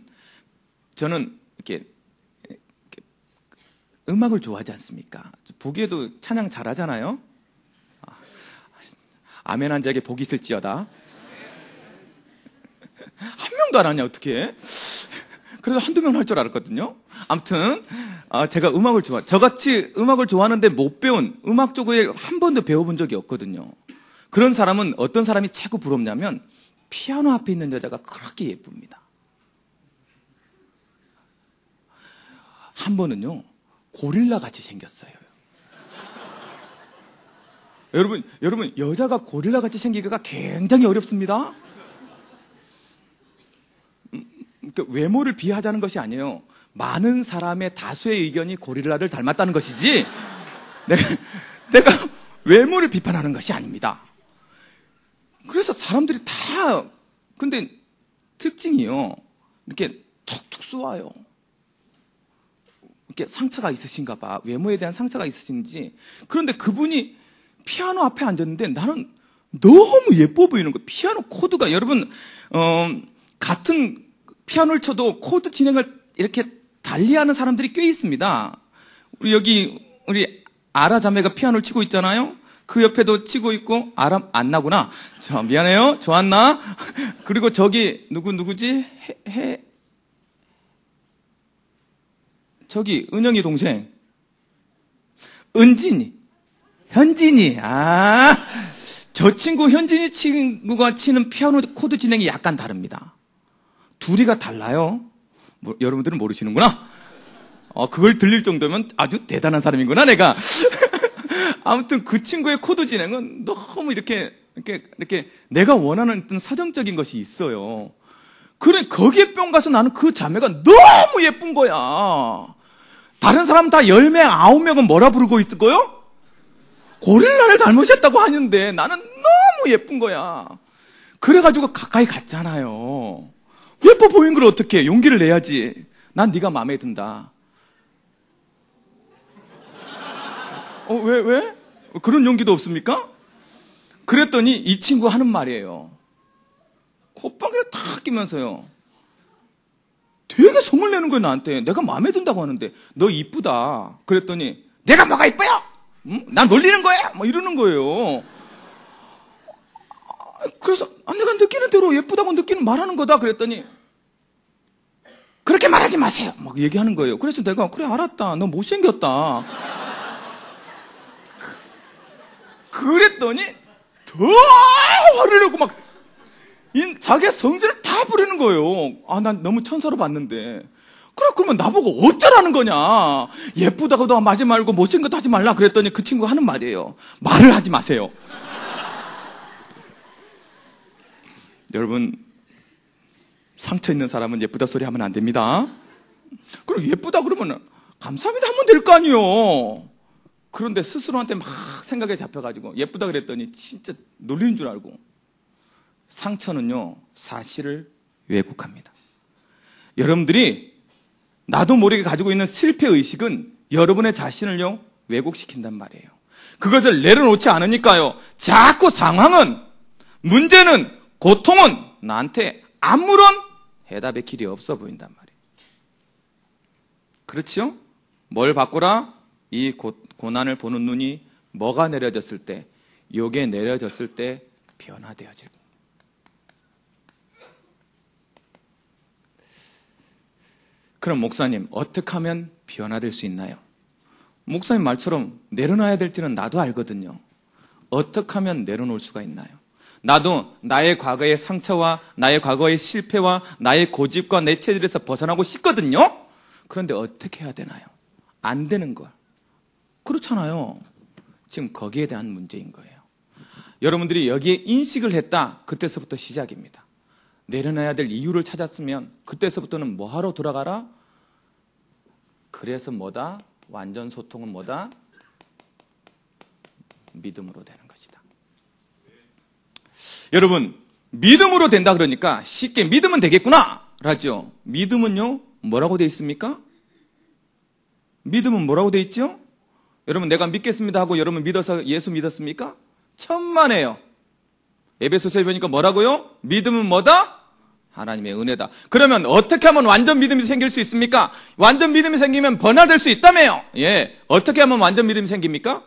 저는 이렇게, 이렇게 음악을 좋아하지 않습니까? 보기에도 찬양 잘하잖아요? 아, 아멘 한 자에게 복이 있을지어다. 한 명도 안 하냐, 어떻게? 그래도 한두 명 할 줄 알았거든요. 아무튼, 아, 제가 음악을 좋아, 저같이 음악을 좋아하는데 못 배운 음악 쪽을 한 번도 배워본 적이 없거든요. 그런 사람은 어떤 사람이 최고 부럽냐면, 피아노 앞에 있는 여자가 그렇게 예쁩니다. 한 번은요, 고릴라 같이 생겼어요. 여러분, 여러분, 여자가 고릴라 같이 생기기가 굉장히 어렵습니다. 그러니까 외모를 비하자는 것이 아니에요. 많은 사람의 다수의 의견이 고릴라를 닮았다는 것이지 내가, 내가 외모를 비판하는 것이 아닙니다. 그래서 사람들이 다 근데 특징이요. 이렇게 툭툭 쏘아요. 이렇게 상처가 있으신가 봐. 외모에 대한 상처가 있으신지. 그런데 그분이 피아노 앞에 앉았는데 나는 너무 예뻐 보이는 거예요. 피아노 코드가 여러분 어, 같은 피아노를 쳐도 코드 진행을 이렇게 달리하는 사람들이 꽤 있습니다. 우리 여기 우리 아라 자매가 피아노를 치고 있잖아요. 그 옆에도 치고 있고 아람 안 나구나. 저 미안해요. 좋았나? 그리고 저기 누구 누구지? 해, 해 저기 은영이 동생 은진이 현진이 아 저 친구 현진이 친구가 치는 피아노 코드 진행이 약간 다릅니다. 둘이가 달라요. 뭐, 여러분들은 모르시는구나. 어, 그걸 들릴 정도면 아주 대단한 사람이구나, 내가. 아무튼 그 친구의 코드 진행은 너무 이렇게, 이렇게, 이렇게 내가 원하는 어떤 서정적인 것이 있어요. 그래, 거기에 뿅 가서 나는 그 자매가 너무 예쁜 거야. 다른 사람 다 10명, 9명은 뭐라 부르고 있을 거요? 고릴라를 잘못했다고 하는데 나는 너무 예쁜 거야. 그래가지고 가까이 갔잖아요. 예뻐 보인 걸 어떻게 해? 용기를 내야지. 난 네가 마음에 든다. 어, 왜, 왜? 그런 용기도 없습니까? 그랬더니 이 친구 하는 말이에요. 콧방귀를 탁 끼면서요. 되게 성을 내는 거예요, 나한테. 내가 마음에 든다고 하는데, 너 이쁘다. 그랬더니, 내가 뭐가 이뻐요? 응? 난 놀리는 거야? 뭐 이러는 거예요. 그래서 아, 내가 느끼는 대로 예쁘다고 느끼는 말하는 거다 그랬더니 그렇게 말하지 마세요. 막 얘기하는 거예요. 그래서 내가 그래 알았다. 너 못생겼다. 그, 그랬더니 더 화를 내고 막 자기 성질을 다 부리는 거예요. 아, 난 너무 천사로 봤는데. 그래, 그러면 나보고 어쩌라는 거냐? 예쁘다고도 하지 말고 못생겼다 하지 말라 그랬더니 그 친구가 하는 말이에요. 말을 하지 마세요. 여러분, 상처 있는 사람은 예쁘다 소리 하면 안 됩니다. 그럼 예쁘다 그러면 감사합니다 하면 될 거 아니에요. 그런데 스스로한테 막 생각에 잡혀가지고 예쁘다 그랬더니 진짜 놀리는 줄 알고 상처는요, 사실을 왜곡합니다. 여러분들이 나도 모르게 가지고 있는 실패 의식은 여러분의 자신을요, 왜곡시킨단 말이에요. 그것을 내려놓지 않으니까요, 자꾸 상황은, 문제는, 고통은 나한테 아무런 해답의 길이 없어 보인단 말이에요. 그렇죠? 뭘 바꾸라? 이 고, 고난을 보는 눈이 뭐가 내려졌을 때, 요게 내려졌을 때 변화되어질 겁니다. 그럼 목사님, 어떻게 하면 변화될 수 있나요? 목사님 말처럼 내려놔야 될지는 나도 알거든요. 어떻게 하면 내려놓을 수가 있나요? 나도 나의 과거의 상처와 나의 과거의 실패와 나의 고집과 내 체질에서 벗어나고 싶거든요? 그런데 어떻게 해야 되나요? 안 되는 걸. 그렇잖아요. 지금 거기에 대한 문제인 거예요. 여러분들이 여기에 인식을 했다. 그때서부터 시작입니다. 내려놔야 될 이유를 찾았으면 그때서부터는 뭐하러 돌아가라? 그래서 뭐다? 완전 소통은 뭐다? 믿음으로 되는. 여러분, 믿음으로 된다 그러니까 쉽게 믿으면 되겠구나! 라죠. 믿음은요, 뭐라고 돼 있습니까? 믿음은 뭐라고 돼 있죠? 여러분, 내가 믿겠습니다 하고 여러분 믿어서 예수 믿었습니까? 천만에요. 에베소서에 보니까 뭐라고요? 믿음은 뭐다? 하나님의 은혜다. 그러면 어떻게 하면 완전 믿음이 생길 수 있습니까? 완전 믿음이 생기면 번화될 수 있다며요. 예. 어떻게 하면 완전 믿음이 생깁니까?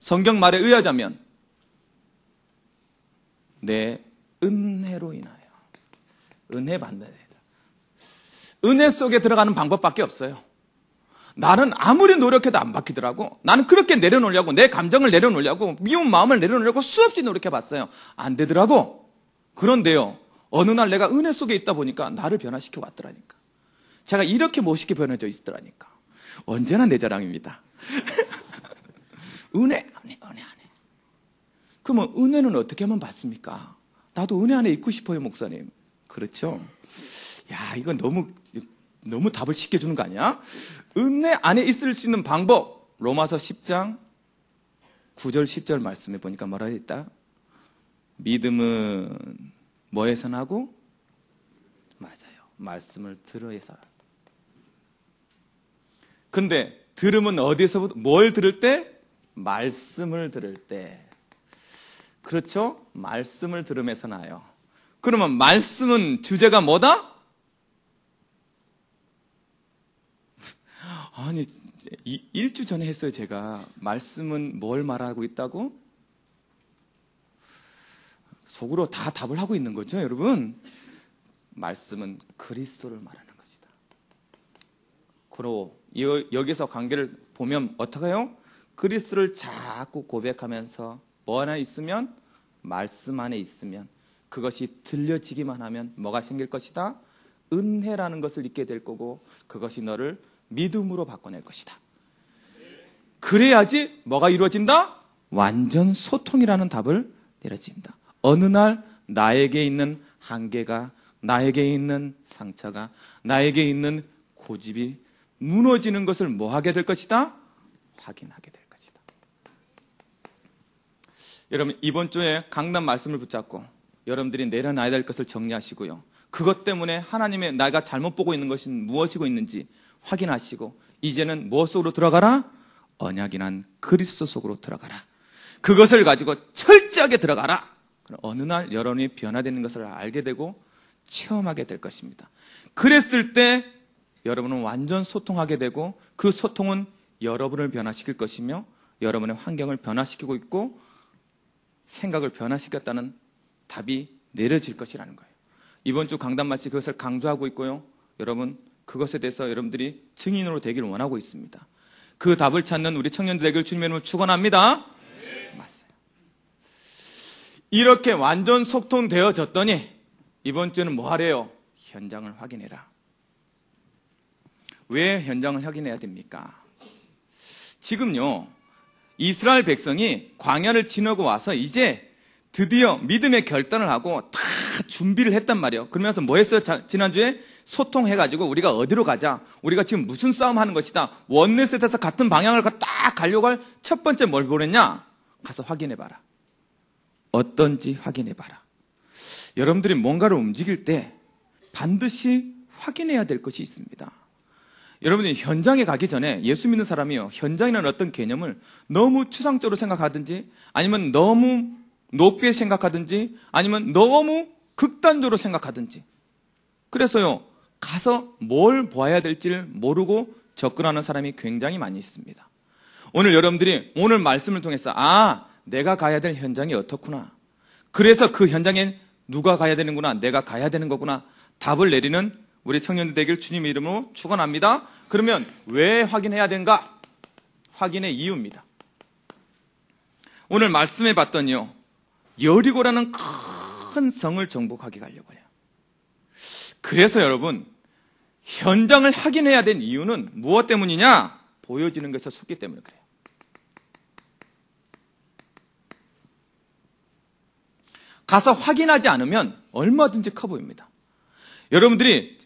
성경 말에 의하자면 내 은혜로 인하여 은혜 받는 애다. 은혜 속에 들어가는 방법밖에 없어요. 나는 아무리 노력해도 안 바뀌더라고. 나는 그렇게 내려놓으려고, 내 감정을 내려놓으려고, 미운 마음을 내려놓으려고 수없이 노력해 봤어요. 안 되더라고. 그런데요, 어느 날 내가 은혜 속에 있다 보니까 나를 변화시켜 왔더라니까. 제가 이렇게 멋있게 변해져 있더라니까. 언제나 내 자랑입니다. 은혜, 은혜, 은혜. 그러면 은혜는 어떻게 하면 받습니까? 나도 은혜 안에 있고 싶어요, 목사님. 그렇죠? 야, 이건 너무, 너무 답을 쉽게 주는 거 아니야? 은혜 안에 있을 수 있는 방법. 로마서 10장 9절, 10절 말씀에 보니까 뭐라 했다? 믿음은 뭐에서 나고? 맞아요. 말씀을 들어서. 근데 들음은 어디서부터 뭘 들을 때? 말씀을 들을 때. 그렇죠? 말씀을 들으면서 나요. 그러면 말씀은 주제가 뭐다? 아니, 이- 일주 전에 했어요, 제가. 말씀은 뭘 말하고 있다고? 속으로 다 답을 하고 있는 거죠, 여러분? 말씀은 그리스도를 말하는 것이다. 그리고 여- 여기서 관계를 보면 어떻게 해요? 그리스도를 자꾸 고백하면서 뭐 하나 있으면 말씀 안에 있으면 그것이 들려지기만 하면 뭐가 생길 것이다? 은혜라는 것을 잊게 될 거고 그것이 너를 믿음으로 바꿔낼 것이다. 그래야지 뭐가 이루어진다? 완전 소통이라는 답을 내려진다. 어느 날 나에게 있는 한계가, 나에게 있는 상처가, 나에게 있는 고집이 무너지는 것을 뭐 하게 될 것이다? 확인하게 될. 여러분, 이번 주에 강단 말씀을 붙잡고 여러분들이 내려놔야 될 것을 정리하시고요. 그것 때문에 하나님의 나가 잘못 보고 있는 것이 무엇이고 있는지 확인하시고 이제는 무엇 속으로 들어가라? 언약이란 그리스도 속으로 들어가라. 그것을 가지고 철저하게 들어가라. 그럼 어느 날 여러분이 변화되는 것을 알게 되고 체험하게 될 것입니다. 그랬을 때 여러분은 완전 소통하게 되고 그 소통은 여러분을 변화시킬 것이며 여러분의 환경을 변화시키고 있고 생각을 변화시켰다는 답이 내려질 것이라는 거예요. 이번 주 강단 마치 그것을 강조하고 있고요. 여러분 그것에 대해서 여러분들이 증인으로 되기를 원하고 있습니다. 그 답을 찾는 우리 청년들 되길 주님의 이름으로 축원합니다. 맞어요. 이렇게 완전 소통되어졌더니 이번 주는 뭐 하래요? 현장을 확인해라. 왜 현장을 확인해야 됩니까? 지금요, 이스라엘 백성이 광야를 지나고 와서 이제 드디어 믿음의 결단을 하고 다 준비를 했단 말이에요. 그러면서 뭐 했어요? 자, 지난주에 소통해가지고 우리가 어디로 가자. 우리가 지금 무슨 싸움 하는 것이다. 원내셋에서 같은 방향을 딱 가려고 할 첫 번째 뭘 보냈냐? 가서 확인해봐라. 어떤지 확인해봐라. 여러분들이 뭔가를 움직일 때 반드시 확인해야 될 것이 있습니다. 여러분이 현장에 가기 전에 예수 믿는 사람이요. 현장이라는 어떤 개념을 너무 추상적으로 생각하든지 아니면 너무 높게 생각하든지 아니면 너무 극단적으로 생각하든지 그래서요. 가서 뭘 보아야 될지를 모르고 접근하는 사람이 굉장히 많이 있습니다. 오늘 여러분들이 오늘 말씀을 통해서 아, 내가 가야 될 현장이 어떻구나. 그래서 그 현장에 누가 가야 되는구나. 내가 가야 되는 거구나. 답을 내리는 우리 청년들 되길 주님의 이름으로 축원합니다. 그러면 왜 확인해야 되는가? 확인의 이유입니다. 오늘 말씀해 봤더니요. 여리고라는 큰 성을 정복하게 가려고 해요. 그래서 여러분, 현장을 확인해야 된 이유는 무엇 때문이냐? 보여지는 것에 속기 때문에 그래요. 가서 확인하지 않으면 얼마든지 커 보입니다. 여러분들이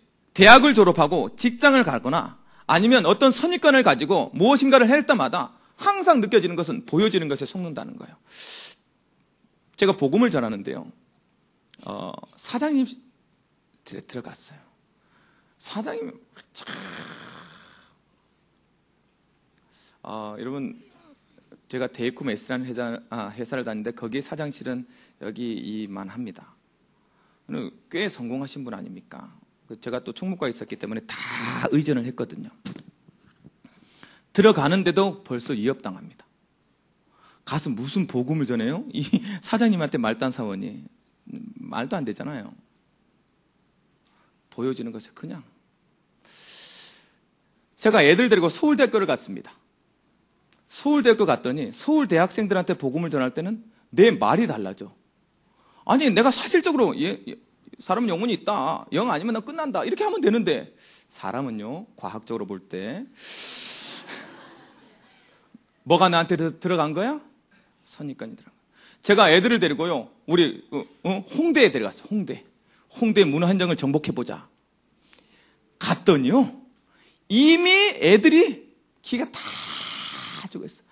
대학을 졸업하고 직장을 가거나 아니면 어떤 선입관을 가지고 무엇인가를 할 때마다 항상 느껴지는 것은 보여지는 것에 속는다는 거예요. 제가 복음을 전하는데요. 어, 사장님 들어갔어요. 사장님 참 어, 여러분 제가 데이쿰 S라는 회사, 아, 회사를 다니는데 거기 사장실은 여기 이만 합니다. 꽤 성공하신 분 아닙니까? 제가 또 총무과에 있었기 때문에 다 의전을 했거든요. 들어가는데도 벌써 위협당합니다. 가서 무슨 복음을 전해요? 이 사장님한테 말단 사원이 말도 안 되잖아요. 보여지는 것이 그냥 제가 애들 데리고 서울대학교를 갔습니다. 서울대학교 갔더니 서울 대학생들한테 복음을 전할 때는 내 말이 달라져. 아니 내가 사실적으로 예, 예, 사람 영혼이 있다. 영 아니면 나 끝난다. 이렇게 하면 되는데 사람은요 과학적으로 볼 때 뭐가 나한테 들어간 거야? 선입관이 들어간 거야. 제가 애들을 데리고요 우리 어, 어, 홍대에 데려갔어. 홍대. 홍대 문화 현장을 정복해 보자. 갔더니요. 이미 애들이 기가 다 죽었어.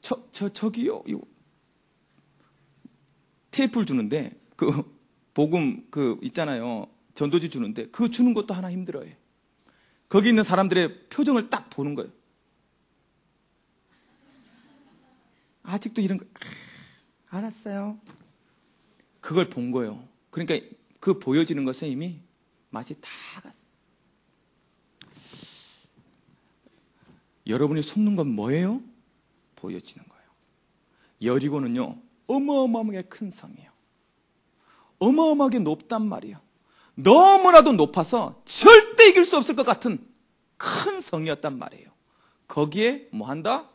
저, 저, 저기요. 테이프를 주는데, 그, 복음, 그, 있잖아요. 전도지 주는데, 그 주는 것도 하나 힘들어요. 거기 있는 사람들의 표정을 딱 보는 거예요. 아직도 이런 거, 아, 알았어요. 그걸 본 거예요. 그러니까 그 보여지는 것에 이미 맛이 다 갔어. 여러분이 속는 건 뭐예요? 보여지는 거예요. 여리고는요, 어마어마하게 큰 성이에요. 어마어마하게 높단 말이에요. 너무나도 높아서 절대 이길 수 없을 것 같은 큰 성이었단 말이에요. 거기에 뭐 한다?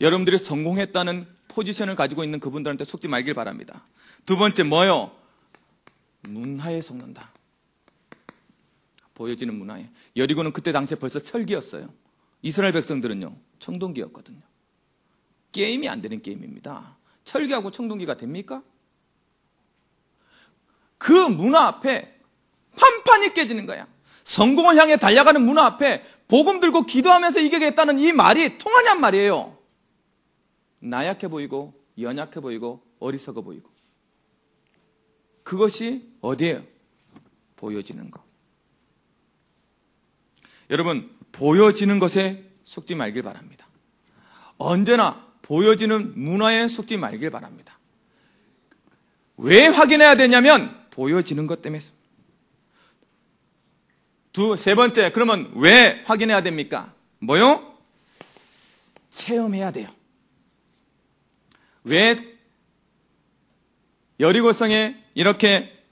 여러분들이 성공했다는 포지션을 가지고 있는 그분들한테 속지 말길 바랍니다. 두 번째 뭐요? 문화에 속는다. 보여지는 문화에. 여리고는 그때 당시에 벌써 철기였어요. 이스라엘 백성들은요, 청동기였거든요. 게임이 안 되는 게임입니다. 철기하고 청동기가 됩니까? 그 문화 앞에 판판이 깨지는 거야. 성공을 향해 달려가는 문화 앞에 복음 들고 기도하면서 이기겠다는 이 말이 통하냔 말이에요. 나약해 보이고 연약해 보이고 어리석어 보이고 그것이 어디에 보여지는 것. 여러분 보여지는 것에 속지 말길 바랍니다. 언제나 보여지는 문화에 속지 말길 바랍니다. 왜 확인해야 되냐면 보여지는 것 때문에 두, 세 번째, 그러면 왜 확인해야 됩니까? 뭐요? 체험해야 돼요. 왜 여리고성에 이렇게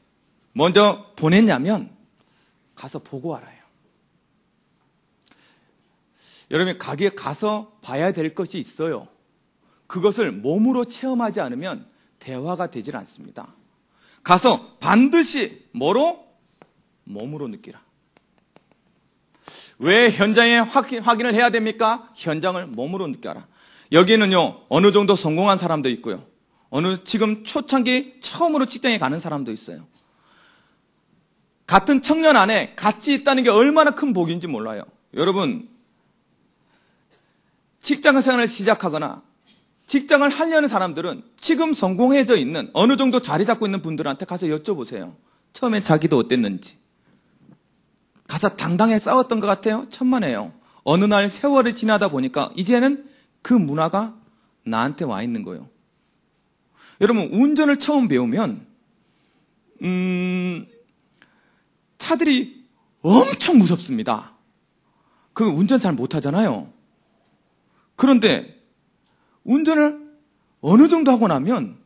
먼저 보냈냐면 가서 보고 알아요. 여러분 가게 가서 봐야 될 것이 있어요. 그것을 몸으로 체험하지 않으면 대화가 되질 않습니다. 가서 반드시 뭐로? 몸으로 느끼라. 왜 현장에 확인, 확인을 해야 됩니까? 현장을 몸으로 느껴라. 여기는요, 어느 정도 성공한 사람도 있고요. 어느 지금 초창기 처음으로 직장에 가는 사람도 있어요. 같은 청년 안에 같이 있다는 게 얼마나 큰 복인지 몰라요. 여러분, 직장 생활을 시작하거나 직장을 하려는 사람들은 지금 성공해져 있는 어느 정도 자리 잡고 있는 분들한테 가서 여쭤보세요. 처음에 자기도 어땠는지. 가서 당당히 싸웠던 것 같아요? 천만에요. 어느 날 세월이 지나다 보니까 이제는 그 문화가 나한테 와 있는 거예요. 여러분, 운전을 처음 배우면, 음, 차들이 엄청 무섭습니다. 그 운전 잘 못하잖아요. 그런데 운전을 어느 정도 하고 나면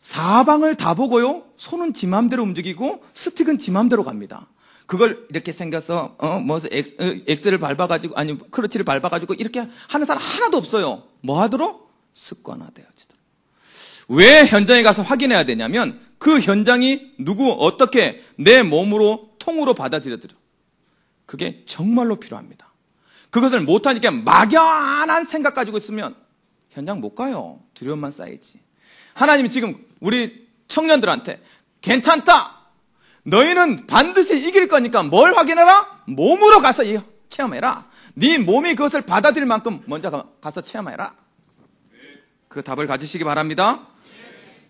사방을 다 보고요. 손은 지 맘대로 움직이고 스틱은 지 맘대로 갑니다. 그걸 이렇게 생겨서 어뭐 어, 엑셀을 밟아가지고 아니 크러치를 밟아가지고 이렇게 하는 사람 하나도 없어요. 뭐 하도록 습관화되어지도록. 왜 현장에 가서 확인해야 되냐면 그 현장이 누구 어떻게 내 몸으로 통으로 받아들여들어. 그게 정말로 필요합니다. 그것을 못하니까 막연한 생각 가지고 있으면 현장 못 가요. 두려움만 쌓이지. 하나님이 지금 우리 청년들한테 괜찮다. 너희는 반드시 이길 거니까 뭘 확인해라? 몸으로 가서 체험해라. 네 몸이 그것을 받아들일 만큼 먼저 가서 체험해라. 그 답을 가지시기 바랍니다.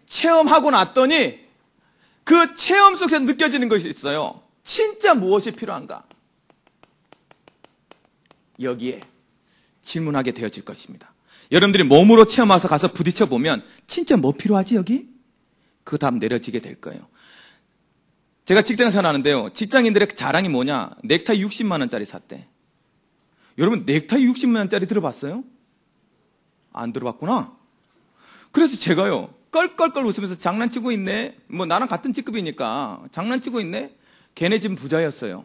체험하고 났더니 그 체험 속에서 느껴지는 것이 있어요. 진짜 무엇이 필요한가? 여기에 질문하게 되어질 것입니다. 여러분들이 몸으로 체험해서 가서 부딪혀 보면 진짜 뭐 필요하지 여기? 그 답 내려지게 될 거예요. 제가 직장 생활하는데요. 직장인들의 자랑이 뭐냐? 넥타이 60만 원짜리 샀대. 여러분 넥타이 60만 원짜리 들어봤어요? 안 들어봤구나. 그래서 제가요. 껄껄껄 웃으면서 장난치고 있네. 뭐 나랑 같은 직급이니까 장난치고 있네. 걔네 집 부자였어요.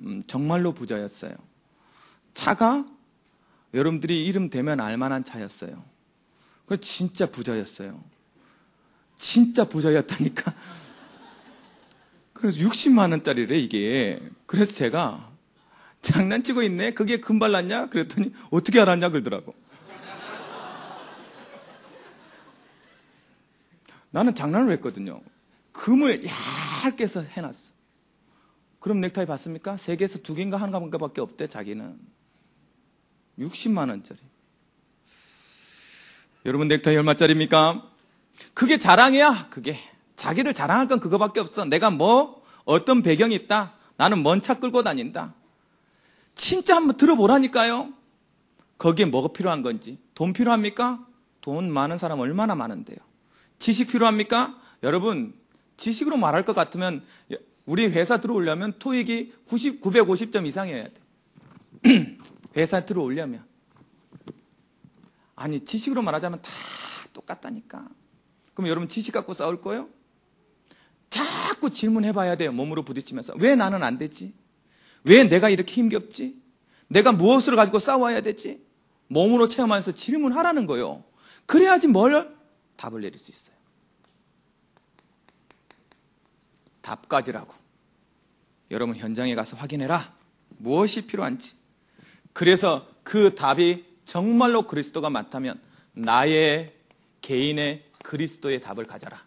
음, 정말로 부자였어요. 차가 여러분들이 이름 대면 알만한 차였어요. 그 진짜 부자였어요. 진짜 부자였다니까. 그래서 60만 원짜리래 이게. 그래서 제가 장난치고 있네. 그게 금발랐냐? 그랬더니 어떻게 알았냐 그러더라고. 나는 장난을 했거든요. 금을 얇게 서 해놨어. 그럼 넥타이 봤습니까? 세 개에서 두 개인가 하나밖에 없대, 자기는. 60만 원짜리. 여러분, 넥타이 얼마짜리입니까? 그게 자랑이야, 그게. 자기를 자랑할 건 그거밖에 없어. 내가 뭐, 어떤 배경이 있다. 나는 먼 차 끌고 다닌다. 진짜 한번 들어보라니까요. 거기에 뭐가 필요한 건지. 돈 필요합니까? 돈 많은 사람 얼마나 많은데요. 지식 필요합니까? 여러분, 지식으로 말할 것 같으면 우리 회사 들어오려면 토익이 90, 950점 이상이어야 돼. 회사 들어오려면. 아니, 지식으로 말하자면 다 똑같다니까. 그럼 여러분 지식 갖고 싸울 거예요? 자꾸 질문해 봐야 돼요. 몸으로 부딪히면서. 왜 나는 안 됐지? 왜 내가 이렇게 힘겹지? 내가 무엇을 가지고 싸워야 되지? 몸으로 체험하면서 질문하라는 거예요. 그래야지 뭘 답을 내릴 수 있어요. 답까지라고. 여러분 현장에 가서 확인해라. 무엇이 필요한지. 그래서 그 답이 정말로 그리스도가 맞다면 나의 개인의 그리스도의 답을 가져라.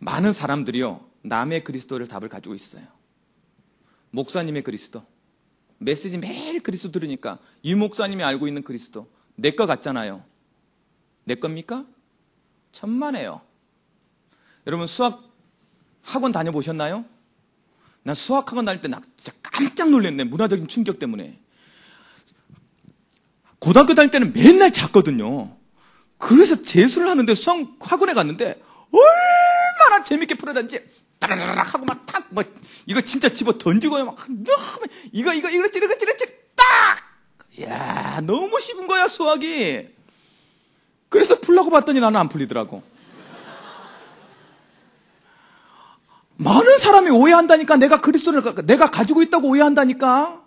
많은 사람들이요, 남의 그리스도를 답을 가지고 있어요. 목사님의 그리스도. 메시지 매일 그리스도 들으니까 유 목사님이 알고 있는 그리스도. 내 거 같잖아요. 내 겁니까? 천만에요. 여러분 수학 학원 다녀보셨나요? 나 수학 학원 다닐 때나 진짜 깜짝 놀랐네. 문화적인 충격 때문에. 고등학교 다닐 때는 맨날 잤거든요. 그래서 재수를 하는데 수학 학원에 갔는데 얼마나 재밌게 풀어다니지 따라라락 하고 막 탁, 뭐, 이거 진짜 집어 던지고요. 막, 이거, 이거, 이렇지, 이렇지, 이렇지, 딱! 이야, 너무 쉬운 거야, 수학이. 그래서 풀라고 봤더니 나는 안 풀리더라고. 많은 사람이 오해한다니까 내가 그리스도를 내가 가지고 있다고 오해한다니까.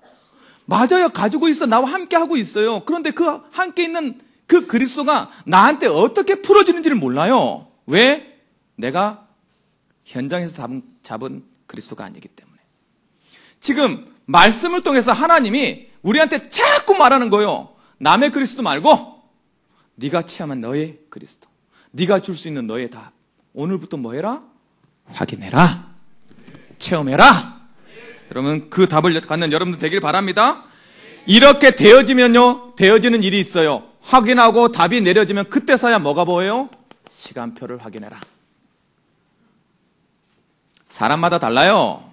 맞아요. 가지고 있어. 나와 함께 하고 있어요. 그런데 그 함께 있는 그 그리스도가 나한테 어떻게 풀어지는지를 몰라요. 왜? 내가 현장에서 잡은, 그리스도가 아니기 때문에. 지금 말씀을 통해서 하나님이 우리한테 자꾸 말하는 거요. 남의 그리스도 말고 네가 체험한 너의 그리스도. 네가 줄 수 있는 너의 답. 오늘부터 뭐 해라? 확인해라. 체험해라. 여러분 그 답을 갖는 여러분들 되길 바랍니다. 이렇게 되어지면요. 되어지는 일이 있어요. 확인하고 답이 내려지면 그때서야 뭐가 보여요? 시간표를 확인해라. 사람마다 달라요.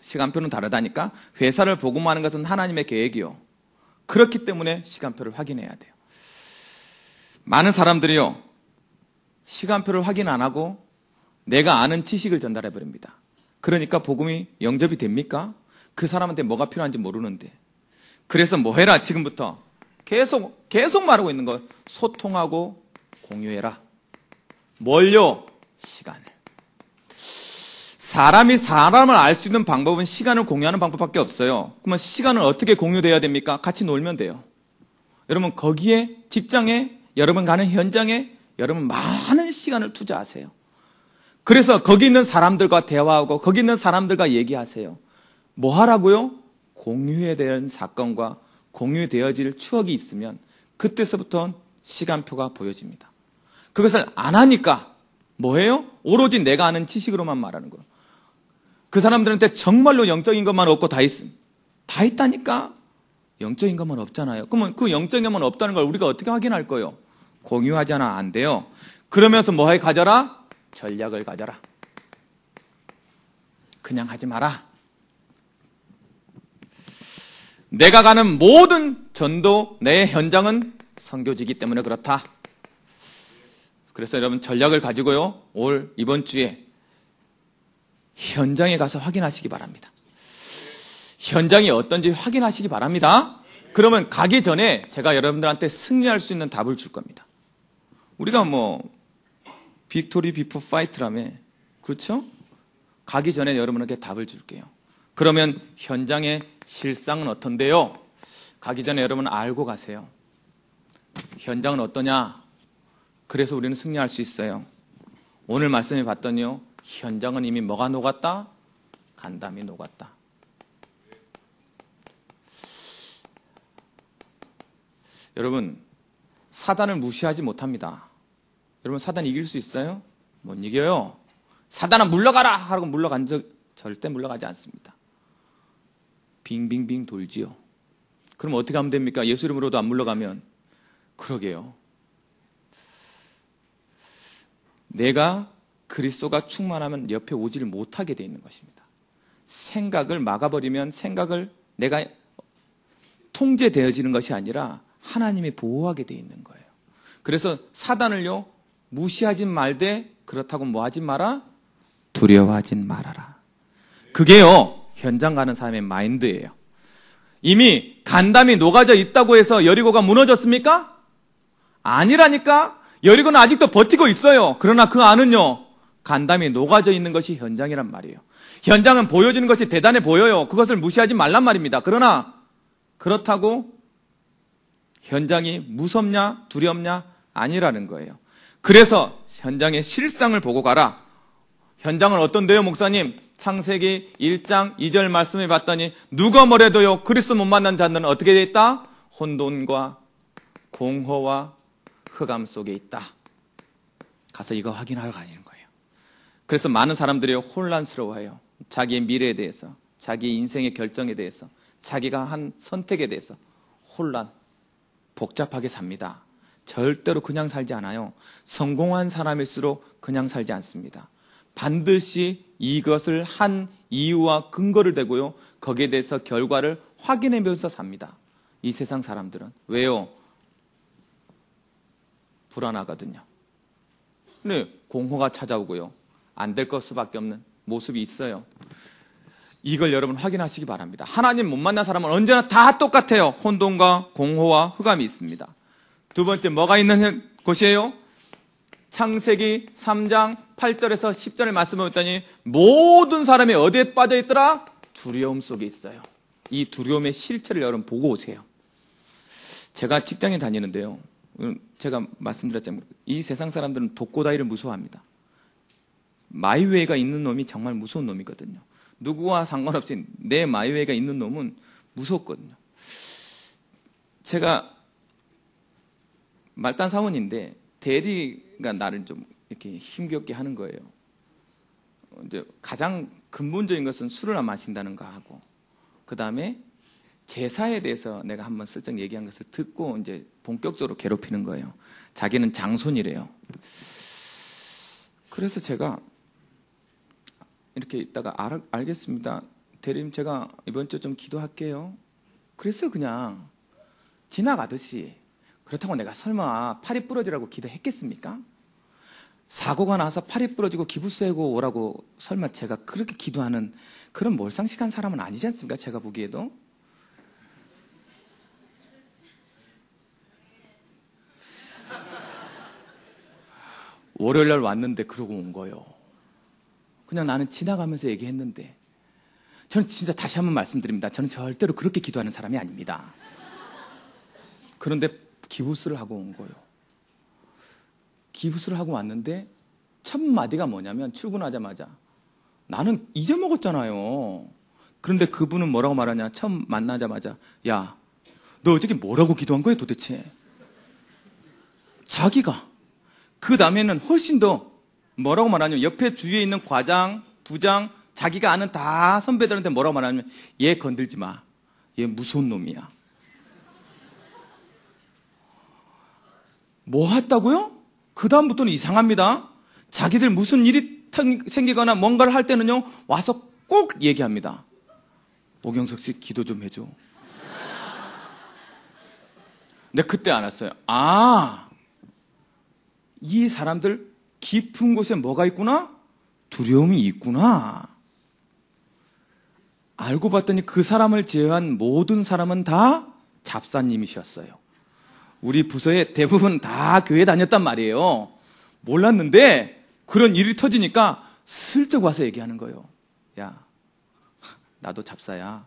시간표는 다르다니까. 회사를 복음하는 것은 하나님의 계획이요. 그렇기 때문에 시간표를 확인해야 돼요. 많은 사람들이요. 시간표를 확인 안 하고 내가 아는 지식을 전달해 버립니다. 그러니까 복음이 영접이 됩니까? 그 사람한테 뭐가 필요한지 모르는데. 그래서 뭐 해라, 지금부터. 계속, 계속 말하고 있는 거. 소통하고 공유해라. 뭘요? 시간을. 사람이 사람을 알 수 있는 방법은 시간을 공유하는 방법밖에 없어요. 그러면 시간을 어떻게 공유돼야 됩니까? 같이 놀면 돼요. 여러분, 거기에, 직장에, 여러분 가는 현장에, 여러분 많은 시간을 투자하세요. 그래서 거기 있는 사람들과 대화하고 거기 있는 사람들과 얘기하세요. 뭐 하라고요? 공유에 대한 사건과 공유되어질 추억이 있으면 그때서부터 시간표가 보여집니다. 그것을 안 하니까 뭐예요? 오로지 내가 아는 지식으로만 말하는 거예요. 그 사람들한테 정말로 영적인 것만 없고 다 있음. 다 있다니까? 영적인 것만 없잖아요. 그러면 그 영적인 것만 없다는 걸 우리가 어떻게 확인할 거예요? 공유하잖아. 안 돼요. 그러면서 뭐해 가져라? 전략을 가져라. 그냥 하지 마라. 내가 가는 모든 전도, 내 현장은 선교지기 때문에 그렇다. 그래서 여러분 전략을 가지고요. 올 이번 주에 현장에 가서 확인하시기 바랍니다. 현장이 어떤지 확인하시기 바랍니다. 그러면 가기 전에 제가 여러분들한테 승리할 수 있는 답을 줄 겁니다. 우리가 뭐 victory before fight라며 그렇죠? 가기 전에 여러분에게 답을 줄게요. 그러면 현장의 실상은 어떤데요? 가기 전에 여러분 알고 가세요. 현장은 어떠냐? 그래서 우리는 승리할 수 있어요. 오늘 말씀을 봤더니요. 현장은 이미 뭐가 녹았다? 간담이 녹았다. 여러분, 사단을 무시하지 못합니다. 여러분, 사단 이길 수 있어요? 못 이겨요. 사단아 물러가라 하고 물러간 적 절대 물러가지 않습니다. 빙빙빙 돌지요. 그럼 어떻게 하면 됩니까? 예수 이름으로도 안 물러가면 그러게요. 내가 그리스도가 충만하면 옆에 오지를 못하게 돼 있는 것입니다. 생각을 막아버리면 생각을 내가 통제되어지는 것이 아니라 하나님이 보호하게 돼 있는 거예요. 그래서 사단을요 무시하진 말되 그렇다고 뭐 하진 마라 두려워하진 말아라. 그게요 현장 가는 사람의 마인드예요. 이미 간담이 녹아져 있다고 해서 여리고가 무너졌습니까? 아니라니까. 여리고는 아직도 버티고 있어요. 그러나 그 안은요, 간담이 녹아져 있는 것이 현장이란 말이에요. 현장은 보여지는 것이 대단해 보여요. 그것을 무시하지 말란 말입니다. 그러나 그렇다고 현장이 무섭냐, 두렵냐, 아니라는 거예요. 그래서 현장의 실상을 보고 가라. 현장은 어떤데요, 목사님? 창세기 1장 2절 말씀을 봤더니 누가 뭐래도요 그리스도 못 만난 자는 어떻게 돼 있다? 혼돈과 공허와 흑암 속에 있다. 가서 이거 확인하러 가는 거예요. 그래서 많은 사람들이 혼란스러워해요. 자기의 미래에 대해서, 자기 인생의 결정에 대해서, 자기가 한 선택에 대해서 혼란, 복잡하게 삽니다. 절대로 그냥 살지 않아요. 성공한 사람일수록 그냥 살지 않습니다. 반드시 이것을 한 이유와 근거를 대고요. 거기에 대해서 결과를 확인하면서 삽니다. 이 세상 사람들은. 왜요? 불안하거든요. 근데 공허가 찾아오고요. 안 될 것 수밖에 없는 모습이 있어요. 이걸 여러분 확인하시기 바랍니다. 하나님 못 만난 사람은 언제나 다 똑같아요. 혼돈과 공허와 흑암이 있습니다. 두 번째 뭐가 있는 곳이에요? 창세기 3장 8절에서 10절의 말씀을 봤더니 모든 사람이 어디에 빠져 있더라? 두려움 속에 있어요. 이 두려움의 실체를 여러분 보고 오세요. 제가 직장에 다니는데요. 제가 말씀드렸지만 이 세상 사람들은 독고다이를 무서워합니다. 마이웨이가 있는 놈이 정말 무서운 놈이거든요. 누구와 상관없이 내 마이웨이가 있는 놈은 무섭거든요. 제가 말단 사원인데 대리가 나를 좀 이렇게 힘겹게 하는 거예요. 이제 가장 근본적인 것은 술을 안 마신다는 거 하고, 그 다음에 제사에 대해서 내가 한번 슬쩍 얘기한 것을 듣고 이제 본격적으로 괴롭히는 거예요. 자기는 장손이래요. 그래서 제가 이렇게 있다가 알, 알겠습니다. 대리님 제가 이번 주 좀 기도할게요. 그래서 그냥 지나가듯이 그렇다고 내가 설마 팔이 부러지라고 기도했겠습니까? 사고가 나서 팔이 부러지고 기부 세고 오라고 설마 제가 그렇게 기도하는 그런 몰상식한 사람은 아니지 않습니까? 제가 보기에도. 월요일 날 왔는데 그러고 온 거예요. 그냥 나는 지나가면서 얘기했는데 저는 진짜 다시 한번 말씀드립니다. 저는 절대로 그렇게 기도하는 사람이 아닙니다. 그런데 기부스를 하고 온 거예요. 기부스를 하고 왔는데 첫 마디가 뭐냐면 출근하자마자 나는 잊어먹었잖아요. 그런데 그분은 뭐라고 말하냐? 처음 만나자마자 야, 너 어저께 뭐라고 기도한 거야 도대체? 자기가 그 다음에는 훨씬 더 뭐라고 말하냐면 옆에 주위에 있는 과장, 부장, 자기가 아는 다 선배들한테 뭐라고 말하냐면 얘 건들지 마. 얘 무서운 놈이야. 뭐 했다고요? 그다음부터는 이상합니다. 자기들 무슨 일이 생기거나 뭔가를 할 때는요, 와서 꼭 얘기합니다. 오경석 씨 기도 좀 해줘. 근데 그때 알았어요. 아, 이 사람들 깊은 곳에 뭐가 있구나? 두려움이 있구나. 알고 봤더니 그 사람을 제외한 모든 사람은 다 잡사님이셨어요. 우리 부서에 대부분 다 교회 다녔단 말이에요. 몰랐는데 그런 일이 터지니까 슬쩍 와서 얘기하는 거예요. 야, 나도 잡사야.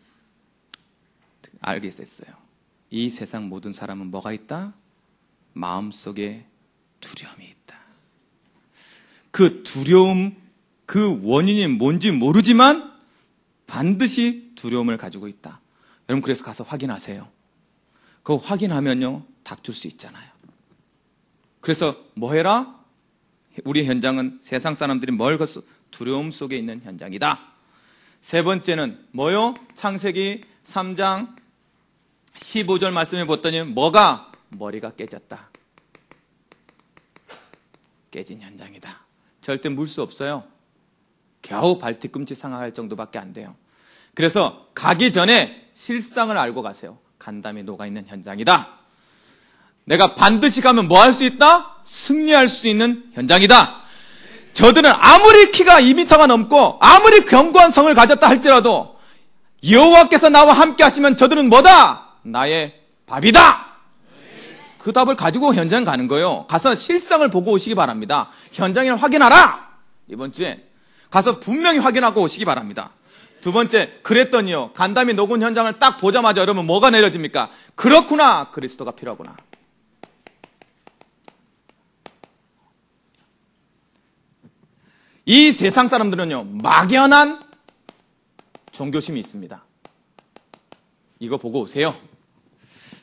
알게 됐어요. 이 세상 모든 사람은 뭐가 있다? 마음속에 두려움이 있다. 그 두려움, 그 원인이 뭔지 모르지만 반드시 두려움을 가지고 있다. 여러분, 그래서 가서 확인하세요. 그거 확인하면요, 답줄수 있잖아요. 그래서 뭐 해라? 우리 현장은 세상 사람들이 멀거서 두려움 속에 있는 현장이다. 세 번째는 뭐요? 창세기 3장 15절 말씀해 봤더니 뭐가? 머리가 깨졌다. 깨진 현장이다. 절대 물 수 없어요. 겨우 발뒤꿈치 상하할 정도밖에 안 돼요. 그래서 가기 전에 실상을 알고 가세요. 간담이 녹아있는 현장이다. 내가 반드시 가면 뭐 할 수 있다? 승리할 수 있는 현장이다. 저들은 아무리 키가 2미터가 넘고 아무리 견고한 성을 가졌다 할지라도 여호와께서 나와 함께 하시면 저들은 뭐다? 나의 밥이다. 그 답을 가지고 현장 가는 거예요. 가서 실상을 보고 오시기 바랍니다. 현장을 확인하라. 이번 주에 가서 분명히 확인하고 오시기 바랍니다. 두 번째, 그랬더니요. 간담이 녹은 현장을 딱 보자마자 여러분 뭐가 내려집니까? 그렇구나. 그리스도가 필요하구나. 이 세상 사람들은요, 막연한 종교심이 있습니다. 이거 보고 오세요.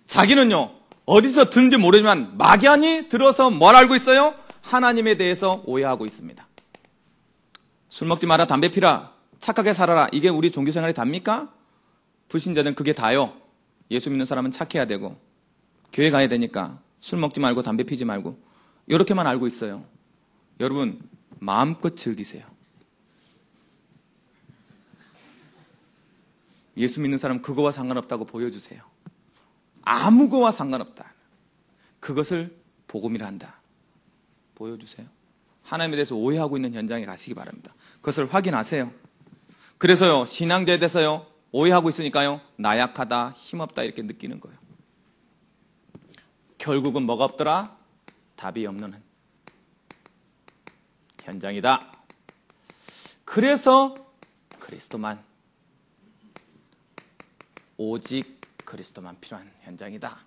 자기는요, 어디서 든지 모르지만 막연히 들어서 뭘 알고 있어요? 하나님에 대해서 오해하고 있습니다. 술 먹지 마라, 담배 피라, 착하게 살아라. 이게 우리 종교 생활이 답니까? 불신자들은 그게 다요. 예수 믿는 사람은 착해야 되고, 교회 가야 되니까 술 먹지 말고 담배 피지 말고, 이렇게만 알고 있어요. 여러분, 마음껏 즐기세요. 예수 믿는 사람 그거와 상관없다고 보여주세요. 아무 거와 상관없다. 그것을 복음이라 한다. 보여주세요. 하나님에 대해서 오해하고 있는 현장에 가시기 바랍니다. 그것을 확인하세요. 그래서요, 신앙자에 대해서요, 오해하고 있으니까요, 나약하다, 힘없다, 이렇게 느끼는 거예요. 결국은 뭐가 없더라? 답이 없는 현장이다. 그래서 그리스도만 오직 그리스도만 필요한 현장이다.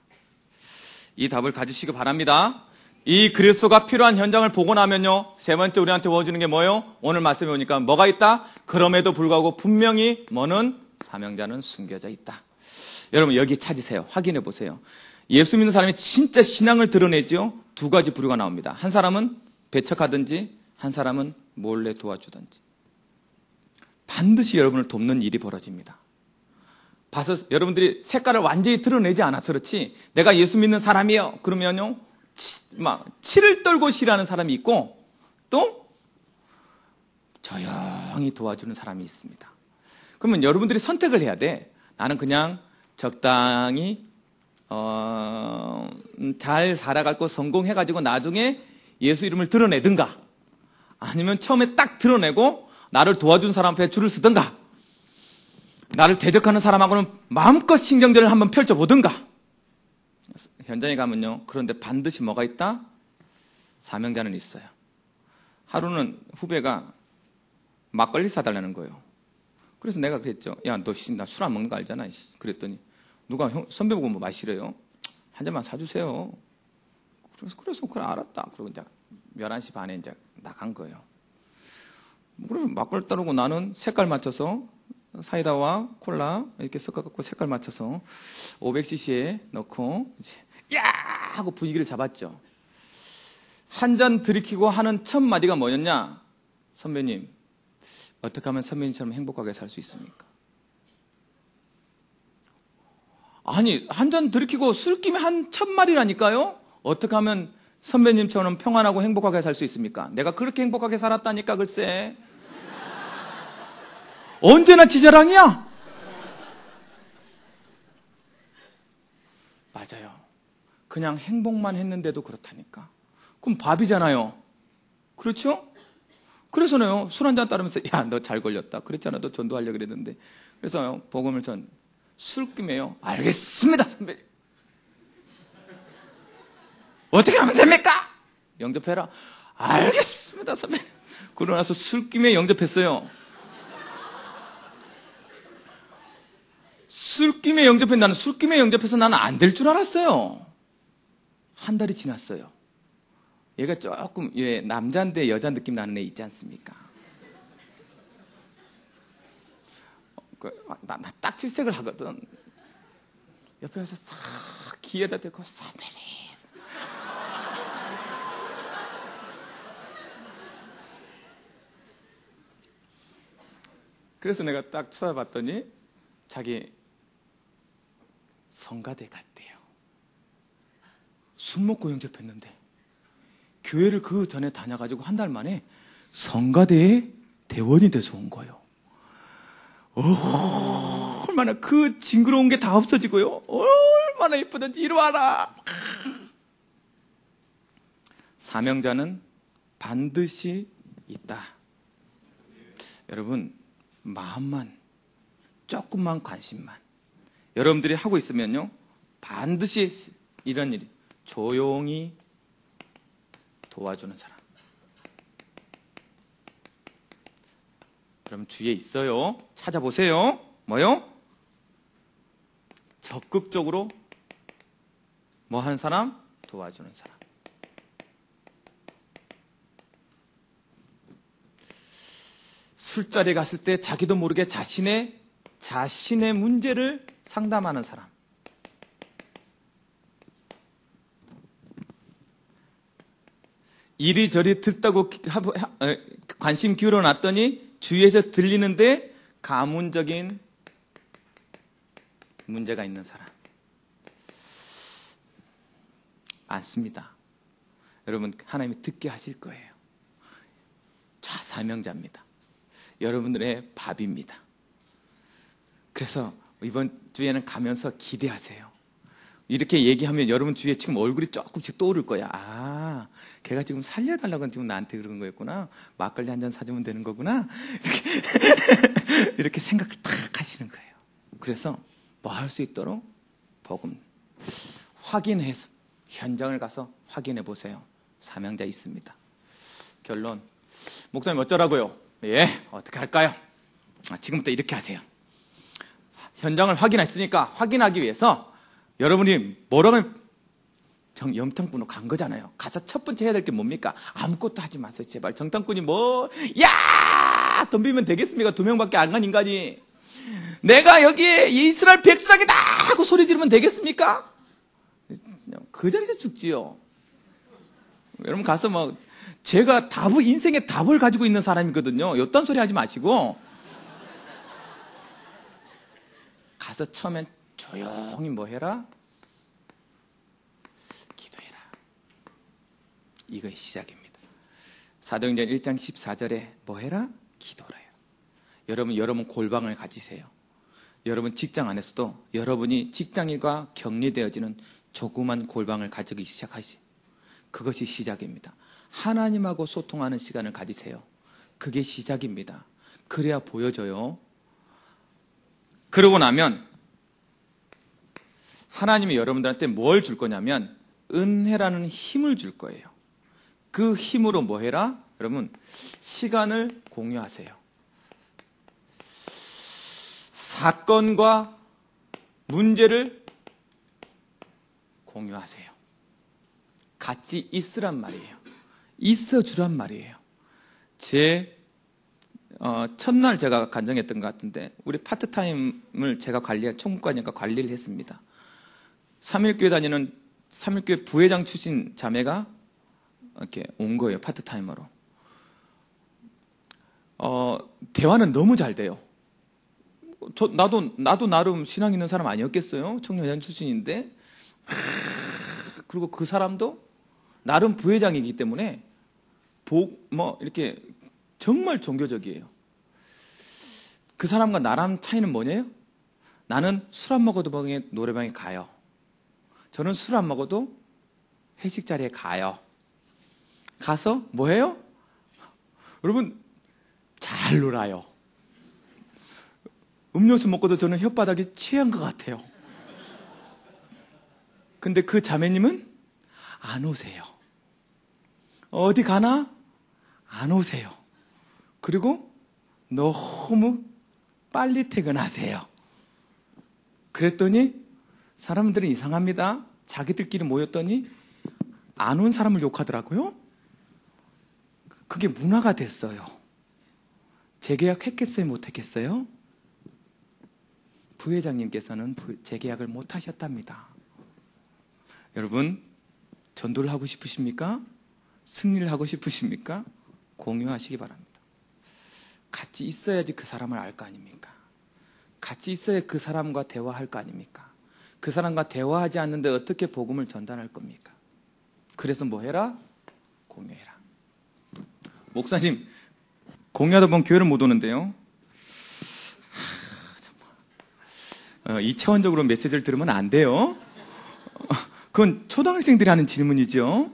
이 답을 가지시기 바랍니다. 이 그리스도가 필요한 현장을 보고 나면요. 세 번째 우리한테 보여주는 게 뭐예요? 오늘 말씀해 보니까 뭐가 있다? 그럼에도 불구하고 분명히 뭐는 사명자는 숨겨져 있다. 여러분 여기 찾으세요. 확인해 보세요. 예수 믿는 사람이 진짜 신앙을 드러내죠. 두 가지 부류가 나옵니다. 한 사람은 배척하든지 한 사람은 몰래 도와주든지. 반드시 여러분을 돕는 일이 벌어집니다. 봐서 여러분들이 색깔을 완전히 드러내지 않아서 그렇지 내가 예수 믿는 사람이요 그러면요 치, 막 치를 떨고 싫어하는 사람이 있고 또 조용히 도와주는 사람이 있습니다. 그러면 여러분들이 선택을 해야 돼. 나는 그냥 적당히 어, 잘 살아가고 성공해가지고 나중에 예수 이름을 드러내든가 아니면 처음에 딱 드러내고 나를 도와준 사람 앞에 줄을 서든가 나를 대적하는 사람하고는 마음껏 신경전을 한번 펼쳐보든가. 현장에 가면요. 그런데 반드시 뭐가 있다? 사명자는 있어요. 하루는 후배가 막걸리 사달라는 거예요. 그래서 내가 그랬죠. 야, 너 나 술 안 먹는 거 알잖아. 그랬더니 누가 형, 선배 보고 뭐 마시래요? 한 잔만 사주세요. 그래서, 그래서, 그래, 알았다. 그리고 이제 11시 반에 이제 나간 거예요. 그래서 막걸리 따르고 나는 색깔 맞춰서 사이다와 콜라 이렇게 섞어갖고 색깔 맞춰서 500cc에 넣고 이제 야 하고 분위기를 잡았죠. 한 잔 들이키고 하는 첫 마디가 뭐였냐? 선배님 어떻게 하면 선배님처럼 행복하게 살 수 있습니까? 아니 한 잔 들이키고 술김에 한 첫 마디라니까요. 어떻게 하면 선배님처럼 평안하고 행복하게 살 수 있습니까? 내가 그렇게 행복하게 살았다니까 글쎄. 언제나 지자랑이야? 맞아요. 그냥 행복만 했는데도 그렇다니까. 그럼 밥이잖아요. 그렇죠? 그래서요, 술 한잔 따르면서, 야, 너 잘 걸렸다. 그랬잖아. 너 전도하려고 그랬는데. 그래서 복음을 전 술김에요. 알겠습니다, 선배님. 어떻게 하면 됩니까? 영접해라. 알겠습니다, 선배님. 그러고 나서 술김에 영접했어요. 술김에 영접해 나는 술김에 영접해서 나는 안 될 줄 알았어요. 한 달이 지났어요. 얘가 조금 예, 남자인데 여자 느낌 나는 애 있지 않습니까? 그, 아, 나, 나 딱 질색을 하거든. 옆에 와서 싹 귀에다 대고 사메리. 그래서 내가 딱 찾아봤더니 자기 성가대 같다. 요. 술 먹고 영접했는데 교회를 그 전에 다녀가지고 한 달 만에 성가대에 대원이 돼서 온 거예요. 얼마나 그 징그러운 게 다 없어지고요. 얼마나 예쁘든지 이리 와라. 사명자는 반드시 있다. 여러분, 마음만, 조금만 관심만. 여러분들이 하고 있으면요, 반드시 이런 일이 조용히 도와주는 사람. 여러분 주위에 있어요. 찾아보세요. 뭐요? 적극적으로 뭐 하는 사람? 도와주는 사람. 술자리에 갔을 때 자기도 모르게 자신의 자신의 문제를 상담하는 사람. 이리저리 듣다고 관심 기울여 놨더니 주위에서 들리는데 가문적인 문제가 있는 사람. 많습니다. 여러분, 하나님이 듣게 하실 거예요. 좌사명자입니다. 여러분들의 밥입니다. 그래서 이번 주에는 가면서 기대하세요. 이렇게 얘기하면 여러분 주위에 지금 얼굴이 조금씩 떠오를 거야. 아, 걔가 지금 살려달라고 지금 나한테 그런 거였구나. 막걸리 한 잔 사주면 되는 거구나. 이렇게, 이렇게 생각을 딱 하시는 거예요. 그래서 뭐 할 수 있도록 복음 확인해서 현장을 가서 확인해 보세요. 사명자 있습니다. 결론. 목사님 어쩌라고요? 예, 어떻게 할까요? 아, 지금부터 이렇게 하세요. 현장을 확인했으니까 확인하기 위해서 여러분이 뭐라고 정, 염탐꾼으로 간 거잖아요. 가서 첫 번째 해야 될 게 뭡니까? 아무것도 하지 마세요, 제발. 정탐꾼이 뭐, 야! 덤비면 되겠습니까? 두 명밖에 안 간 인간이. 내가 여기에 이스라엘 백성이다! 하고 소리 지르면 되겠습니까? 그 자리에서 죽지요. 여러분 가서 뭐, 제가 답을, 인생의 답을 가지고 있는 사람이거든요. 요딴 소리 하지 마시고. 가서 처음엔 조용히 뭐 해라? 기도해라. 이거의 시작입니다. 사도행전 1장 14절에 뭐 해라? 기도를 해요. 여러분, 여러분 골방을 가지세요. 여러분 직장 안에서도 여러분이 직장인과 격리되어지는 조그만 골방을 가지기 시작하시. 그것이 시작입니다. 하나님하고 소통하는 시간을 가지세요. 그게 시작입니다. 그래야 보여져요. 그러고 나면 하나님이 여러분들한테 뭘 줄 거냐면 은혜라는 힘을 줄 거예요. 그 힘으로 뭐 해라? 여러분, 시간을 공유하세요. 사건과 문제를 공유하세요. 같이 있으란 말이에요. 있어 주란 말이에요. 제 어, 첫날 제가 간정했던 것 같은데 우리 파트타임을 제가 관리할 총무과니까 관리를 했습니다. 3일교회 다니는 3일교회 부회장 출신 자매가 이렇게 온 거예요. 파트타이머로. 어, 대화는 너무 잘 돼요. 저, 나도, 나도 나름 신앙 있는 사람 아니었겠어요? 청년회장 출신인데. 그리고 그 사람도 나름 부회장이기 때문에 복, 뭐, 이렇게 정말 종교적이에요. 그 사람과 나랑 차이는 뭐냐요? 나는 술 안 먹어도 방에 노래방에 가요. 저는 술 안 먹어도 회식 자리에 가요. 가서 뭐 해요? 여러분 잘 놀아요. 음료수 먹고도 저는 혓바닥이 취한 것 같아요. 근데 그 자매님은 안 오세요. 어디 가나? 안 오세요. 그리고 너무 빨리 퇴근하세요. 그랬더니 사람들은 이상합니다. 자기들끼리 모였더니 안 온 사람을 욕하더라고요. 그게 문화가 됐어요. 재계약 했겠어요? 못했겠어요? 부회장님께서는 재계약을 못하셨답니다. 여러분, 전도를 하고 싶으십니까? 승리를 하고 싶으십니까? 공유하시기 바랍니다. 같이 있어야지 그 사람을 알 거 아닙니까? 같이 있어야 그 사람과 대화할 거 아닙니까? 그 사람과 대화하지 않는데 어떻게 복음을 전달할 겁니까? 그래서 뭐 해라? 공유해라. 목사님, 공유하다 보면 교회를 못 오는데요. 어, 이 차원적으로 메시지를 들으면 안 돼요. 어, 그건 초등학생들이 하는 질문이죠.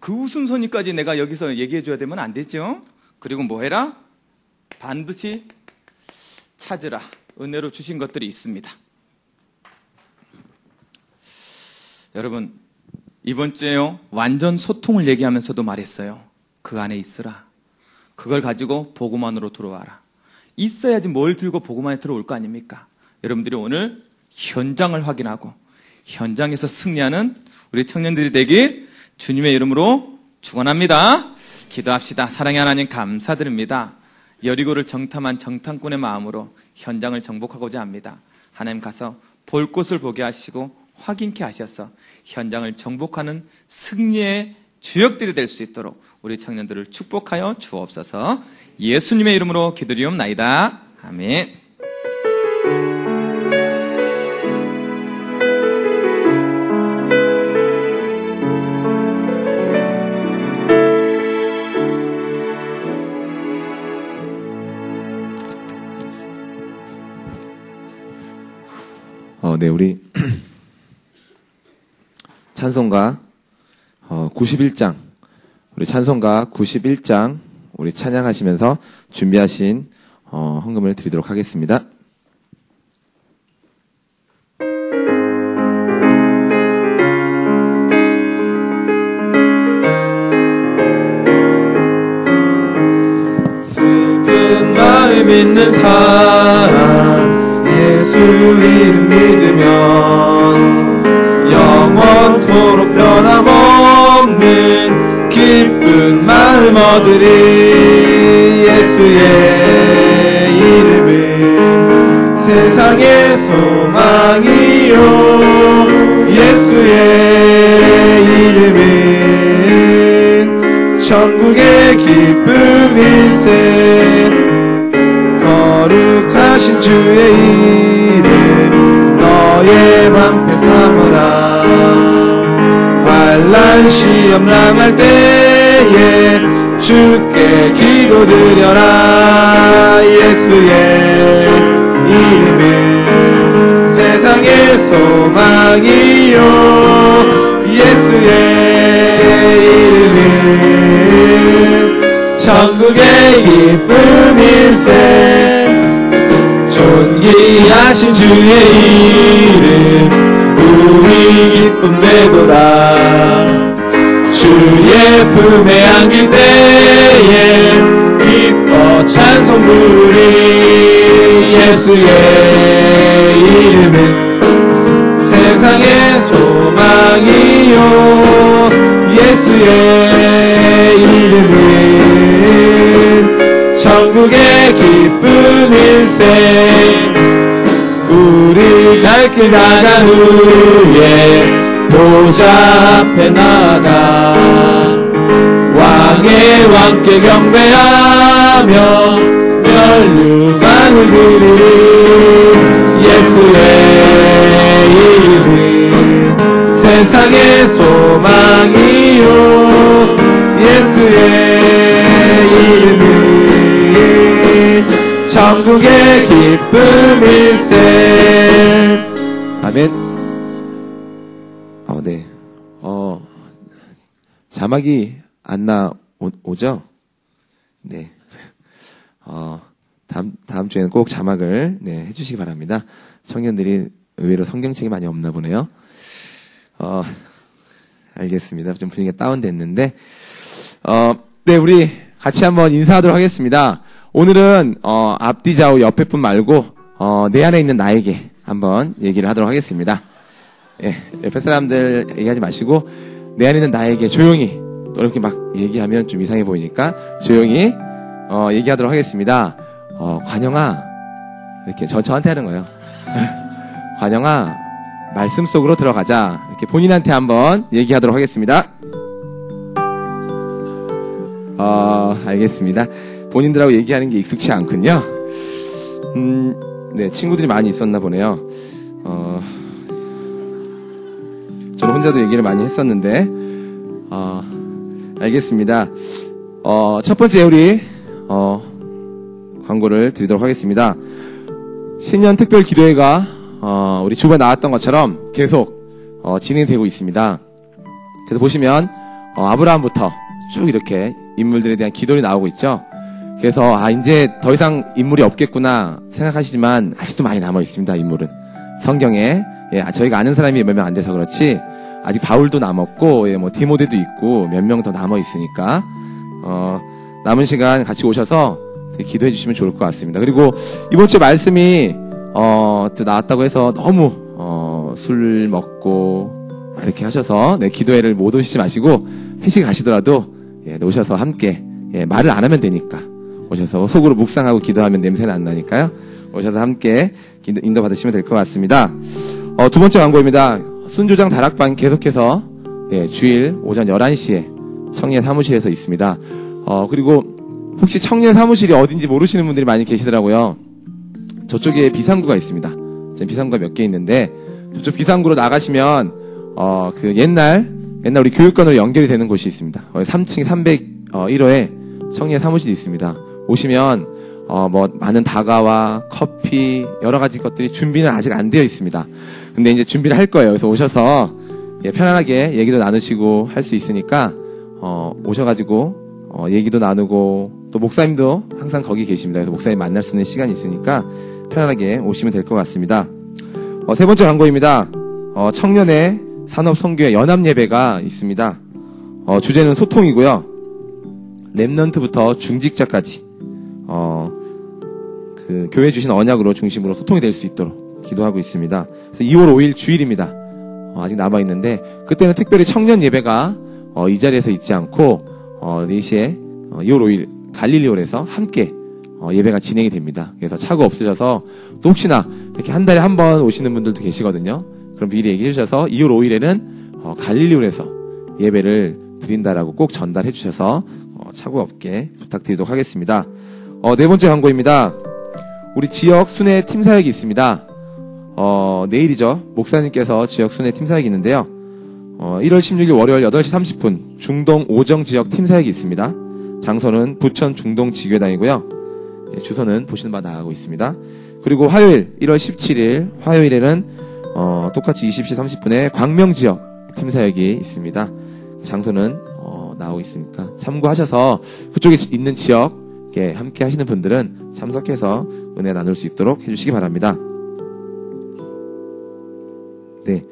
그 우선순위까지 내가 여기서 얘기해 줘야 되면 안 되죠. 그리고 뭐 해라? 반드시 찾으라. 은혜로 주신 것들이 있습니다. 여러분, 이번 주에요, 완전 소통을 얘기하면서도 말했어요. 그 안에 있으라. 그걸 가지고 안으로 들어와라. 있어야지 뭘 들고 안에 들어올 거 아닙니까? 여러분들이 오늘 현장을 확인하고 현장에서 승리하는 우리 청년들이 되기 주님의 이름으로 축원합니다. 기도합시다. 사랑의 하나님 감사드립니다. 여리고를 정탐한 정탐꾼의 마음으로 현장을 정복하고자 합니다. 하나님 가서 볼 곳을 보게 하시고 확인케 하셔서 현장을 정복하는 승리의 주역들이 될 수 있도록 우리 청년들을 축복하여 주옵소서 예수님의 이름으로 기도리옵나이다. 아멘. 어, 네, 우리 찬송가 어, 91장 우리 찬송가 91장 우리 찬양하시면서 준비하신 어, 헌금을 드리도록 하겠습니다. 슬픈 마음 있는 사람 예수 이름 믿으면 마음 얻으리 예수의 이름은 세상의 소망이요. 예수의 이름은 천국의 기쁨일세 거룩하신 주의 이름 너의 방패 삼아라. 환란 시험 당할 때에 주께 기도드려라. 예수의 이름은 세상의 소망이요. 예수의 이름은 천국의 기쁨일세. 존귀하신 주의 이름 우리 기쁨 되도다 주의 품에 안길 때에 기뻐 찬송 부르리 예수의 이름은 세상의 소망이요 예수의 이름은 천국의 기쁨일세 우리 갈 길 나간 후에 보좌 앞에 나가 왕의 왕께 경배하며 멸류관을 드리리 예수의 이름은 세상의 소망이요. 예수의 이름은 천국의 기쁨일세 아멘. 어, 네. 어, 자막이 안 나 오죠? 네. 어, 다음, 다음 주에는 꼭 자막을, 네, 해주시기 바랍니다. 청년들이 의외로 성경책이 많이 없나 보네요. 어, 알겠습니다. 좀 분위기가 다운됐는데, 어, 네, 우리 같이 한번 인사하도록 하겠습니다. 오늘은, 어, 앞뒤 좌우 옆에 분 말고, 어, 내 안에 있는 나에게 한번 얘기를 하도록 하겠습니다. 예, 옆에 사람들 얘기하지 마시고, 내 안에 있는 나에게 조용히, 또 이렇게 막 얘기하면 좀 이상해 보이니까, 조용히, 어, 얘기하도록 하겠습니다. 어, 관영아, 이렇게 저, 저한테 하는 거예요. 관영아, 말씀 속으로 들어가자. 이렇게 본인한테 한번 얘기하도록 하겠습니다. 어, 알겠습니다. 본인들하고 얘기하는 게 익숙치 않군요. 음, 네, 친구들이 많이 있었나 보네요. 어, 저는 혼자도 얘기를 많이 했었는데, 어, 알겠습니다. 어, 첫 번째 우리, 어, 광고를 드리도록 하겠습니다. 신년 특별 기도회가, 어, 우리 주부에 나왔던 것처럼 계속, 어, 진행되고 있습니다. 그래서 보시면, 어, 아브라함부터 쭉 이렇게 인물들에 대한 기도를 나오고 있죠. 그래서 아 이제 더 이상 인물이 없겠구나 생각하시지만 아직도 많이 남아 있습니다. 인물은 성경에 예, 저희가 아는 사람이 몇 명 안 돼서 그렇지 아직 바울도 남았고 예, 뭐 디모데도 있고 몇 명 더 남아 있으니까 어, 남은 시간 같이 오셔서 기도해 주시면 좋을 것 같습니다. 그리고 이번 주 말씀이 어, 또 나왔다고 해서 너무 어, 술 먹고 이렇게 하셔서 네, 기도회를 못 오시지 마시고 회식 가시더라도 예, 오셔서 함께 예, 말을 안 하면 되니까 오셔서 속으로 묵상하고 기도하면 냄새는 안 나니까요. 오셔서 함께 인도 받으시면 될 것 같습니다. 어, 두 번째 광고입니다. 순조장 다락방 계속해서 예, 주일 오전 11시에 청년 사무실에서 있습니다. 어, 그리고 혹시 청년 사무실이 어딘지 모르시는 분들이 많이 계시더라고요. 저쪽에 비상구가 있습니다. 지금 비상구가 몇 개 있는데 저쪽 비상구로 나가시면 어, 그 옛날 옛날 우리 교육관으로 연결이 되는 곳이 있습니다. 3층 301호에 청년 사무실이 있습니다. 오시면 어, 뭐 많은 다가와 커피 여러 가지 것들이 준비는 아직 안 되어 있습니다. 근데 이제 준비를 할 거예요. 그래서 오셔서 예, 편안하게 얘기도 나누시고 할 수 있으니까 어, 오셔가지고 어, 얘기도 나누고 또 목사님도 항상 거기 계십니다. 그래서 목사님 만날 수 있는 시간이 있으니까 편안하게 오시면 될 것 같습니다. 어, 세 번째 광고입니다. 어, 청년의 산업 선교회 연합 예배가 있습니다. 어, 주제는 소통이고요. 랩넌트부터 중직자까지 어, 그 교회 주신 언약으로 중심으로 소통이 될 수 있도록 기도하고 있습니다. 그래서 2월 5일 주일입니다. 어, 아직 남아 있는데 그때는 특별히 청년 예배가 어, 이 자리에서 있지 않고 어, 4시에 2월 5일 갈릴리올에서 함께 어, 예배가 진행이 됩니다. 그래서 차고 없으셔서 또 혹시나 이렇게 한 달에 한 번 오시는 분들도 계시거든요. 그럼 미리 얘기해 주셔서 2월 5일에는 어, 갈릴리올에서 예배를 드린다라고 꼭 전달해 주셔서 어, 차고 없게 부탁드리도록 하겠습니다. 어, 네 번째 광고입니다. 우리 지역 순회 팀 사역이 있습니다. 어, 내일이죠. 목사님께서 지역 순회 팀 사역이 있는데요. 어, 1월 16일 월요일 8시 30분 중동 오정 지역 팀 사역이 있습니다. 장소는 부천 중동 지교단이고요. 예, 주소는 보시는 바 나가고 있습니다. 그리고 화요일 1월 17일 화요일에는 어, 똑같이 20시 30분에 광명 지역 팀 사역이 있습니다. 장소는 어, 나오고 있으니까 참고하셔서 그쪽에 있는 지역 함께 하시는 분들은 참석해서 은혜 나눌 수 있도록 해주시기 바랍니다. 네.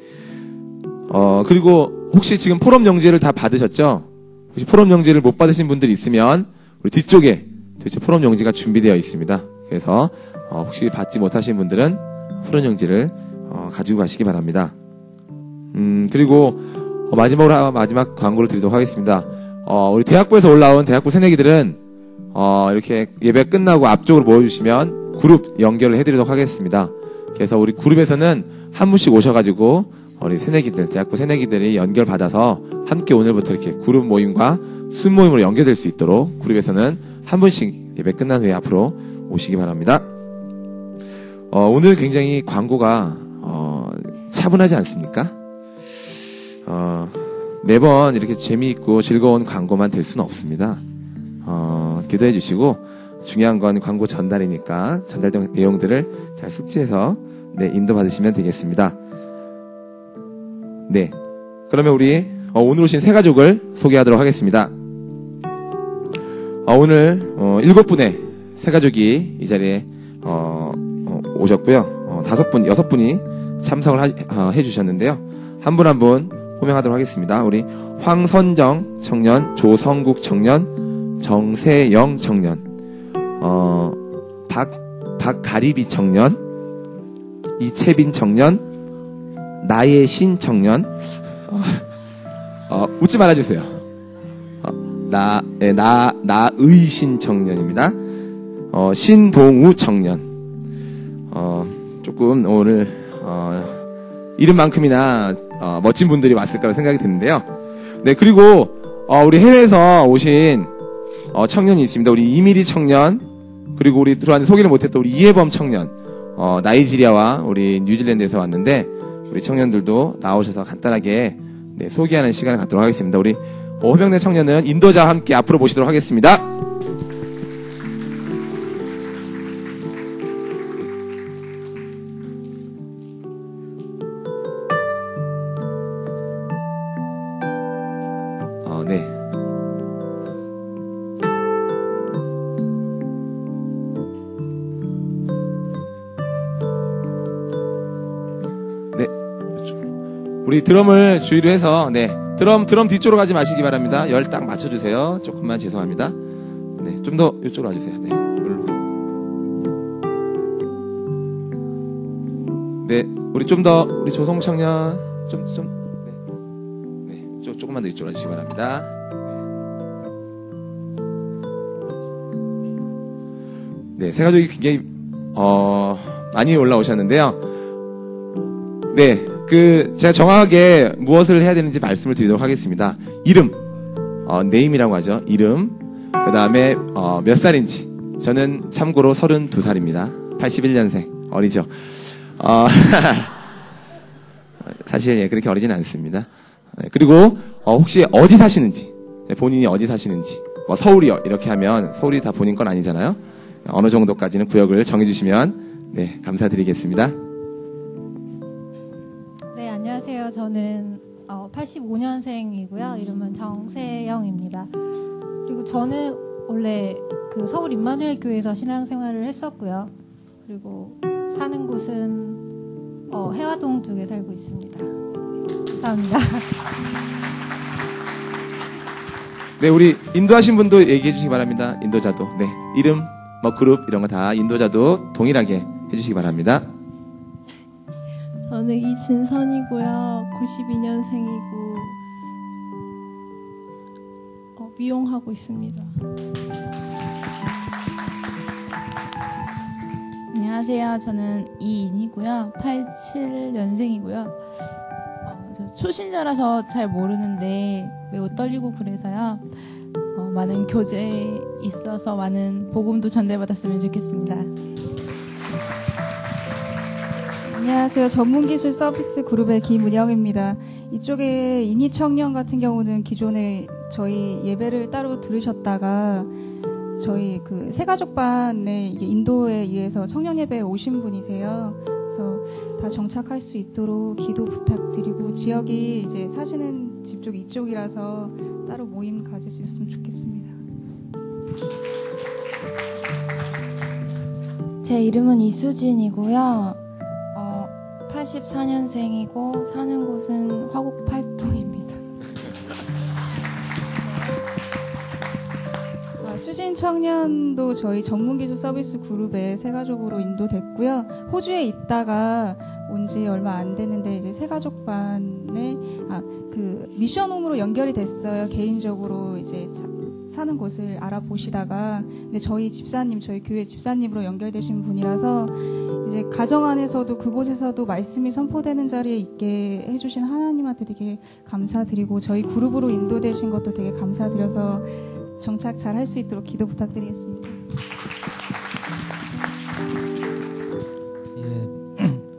어, 그리고 혹시 지금 포럼 영지를 다 받으셨죠? 혹시 포럼 영지를 못 받으신 분들이 있으면 우리 뒤쪽에 도대체 포럼 영지가 준비되어 있습니다. 그래서 어, 혹시 받지 못하신 분들은 포럼 영지를 어, 가지고 가시기 바랍니다. 음, 그리고 어, 마지막으로 마지막 광고를 드리도록 하겠습니다. 어, 우리 대학부에서 올라온 대학부 새내기들은 어, 이렇게 예배 끝나고 앞쪽으로 모여주시면 그룹 연결을 해드리도록 하겠습니다. 그래서 우리 그룹에서는 한 분씩 오셔가지고 우리 새내기들, 대학부 새내기들이 연결받아서 함께 오늘부터 이렇게 그룹 모임과 순 모임으로 연결될 수 있도록 그룹에서는 한 분씩 예배 끝난 후에 앞으로 오시기 바랍니다. 어, 오늘 굉장히 광고가 어, 차분하지 않습니까? 어, 매번 이렇게 재미있고 즐거운 광고만 될 수는 없습니다. 어, 기도해 주시고 중요한 건 광고 전달이니까 전달된 내용들을 잘 숙지해서 네, 인도 받으시면 되겠습니다. 네. 그러면 우리 어, 오늘 오신 세 가족을 소개하도록 하겠습니다. 어, 오늘 어, 일곱 분의 세 가족이 이 자리에 오셨고요. 어, 다섯 분, 여섯 분이 참석을 하, 해주셨는데요. 한 분 한 분 호명하도록 하겠습니다. 우리 황선정 청년, 조성국 청년, 정세영 청년, 어, 박, 박가리비 청년, 이채빈 청년, 나의 신 청년, 어, 어, 웃지 말아주세요. 어, 나, 네, 나, 나의 신 청년입니다. 어, 신동우 청년. 어, 조금 오늘, 어, 이름만큼이나, 어, 멋진 분들이 왔을 거라 생각이 드는데요. 네, 그리고, 어, 우리 해외에서 오신, 어, 청년이 있습니다. 우리 이미리 청년 그리고 우리 들어왔는데 소개를 못했던 우리 이해범 청년 어, 나이지리아와 우리 뉴질랜드에서 왔는데 우리 청년들도 나오셔서 간단하게 네, 소개하는 시간을 갖도록 하겠습니다. 우리 호병대 청년은 인도자와 함께 앞으로 모시도록 하겠습니다. 드럼을 주의로 해서, 네. 드럼, 드럼 뒤쪽으로 가지 마시기 바랍니다. 열 딱 맞춰주세요. 조금만 죄송합니다. 네. 좀 더 이쪽으로 와주세요. 네. 여기로. 네. 우리 좀 더, 우리 조성 청년, 좀, 좀, 네. 네. 조, 조금만 더 이쪽으로 와주시기 바랍니다. 네, 세 가족이 굉장히 어, 많이 올라오셨는데요. 네, 그 제가 정확하게 무엇을 해야 되는지 말씀을 드리도록 하겠습니다. 이름, 어, name이라고 하죠. 이름. 그 다음에 어, 몇 살인지. 저는 참고로 32살입니다. 81년생. 어리죠. 어, 사실 예, 그렇게 어리진 않습니다. 네, 그리고 어, 혹시 어디 사시는지, 네, 본인이 어디 사시는지, 뭐 서울이요 이렇게 하면 서울이 다 본인 건 아니잖아요. 어느 정도까지는 구역을 정해주시면 네 감사드리겠습니다. 네, 안녕하세요. 저는 85년생이고요. 이름은 정세영입니다. 그리고 저는 원래 그 서울 임마누엘 교회에서 신앙생활을 했었고요. 그리고 사는 곳은 어, 해화동 쪽에 살고 있습니다. 감사합니다. 네 우리 인도하신 분도 얘기해 주시기 바랍니다. 인도자도 네 이름 뭐 그룹 이런 거 다 인도자도 동일하게 해 주시기 바랍니다. 저는 이진선이고요. 92년생이고 어, 미용하고 있습니다. 안녕하세요. 저는 이인이고요. 87년생이고요. 어, 저 초신자라서 잘 모르는데 매우 떨리고 그래서요. 어, 많은 교제 있어서 많은 복음도 전달받았으면 좋겠습니다. 안녕하세요. 전문기술 서비스 그룹의 김은영입니다. 이쪽에 이니 청년 같은 경우는 기존에 저희 예배를 따로 들으셨다가 저희 그 새가족반에 이게 인도에 의해서 청년 예배에 오신 분이세요. 그래서 다 정착할 수 있도록 기도 부탁드리고 지역이 이제 사시는 집 쪽 이쪽이라서 따로 모임 가질 수 있으면 좋겠습니다. 제 이름은 이수진이고요. 어, 84년생이고 사는 곳은 화곡 팔동입니다. 아, 수진 청년도 저희 전문기술 서비스 그룹에 새가족으로 인도됐고요. 호주에 있다가 온지 얼마 안 됐는데 이제 새가족 반에 아, 그 미션홈으로 연결이 됐어요. 개인적으로 이제 사- 사는 곳을 알아보시다가 근데 저희 집사님 저희 교회 집사님으로 연결되신 분이라서 이제 가정 안에서도 그곳에서도 말씀이 선포되는 자리에 있게 해주신 하나님한테 되게 감사드리고 저희 그룹으로 인도되신 것도 되게 감사드려서 정착 잘 할 수 있도록 기도 부탁드리겠습니다. 예,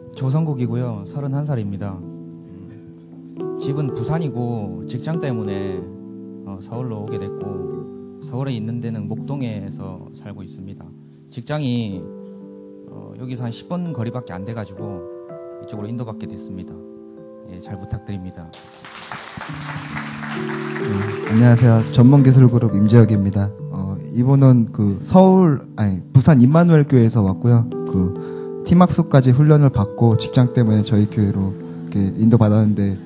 조성국이고요. 31살입니다. 집은 부산이고 직장 때문에 어, 서울로 오게 됐고 서울에 있는 데는 목동에서 살고 있습니다. 직장이 어, 여기서 한 10분 거리밖에 안 돼가지고 이쪽으로 인도받게 됐습니다. 예, 잘 부탁드립니다. 안녕하세요. 전문기술그룹 임재혁입니다. 어, 이분은 그 서울, 아니, 부산 임마누엘 교회에서 왔고요. 그 팀학수까지 훈련을 받고 직장 때문에 저희 교회로 이렇게 인도받았는데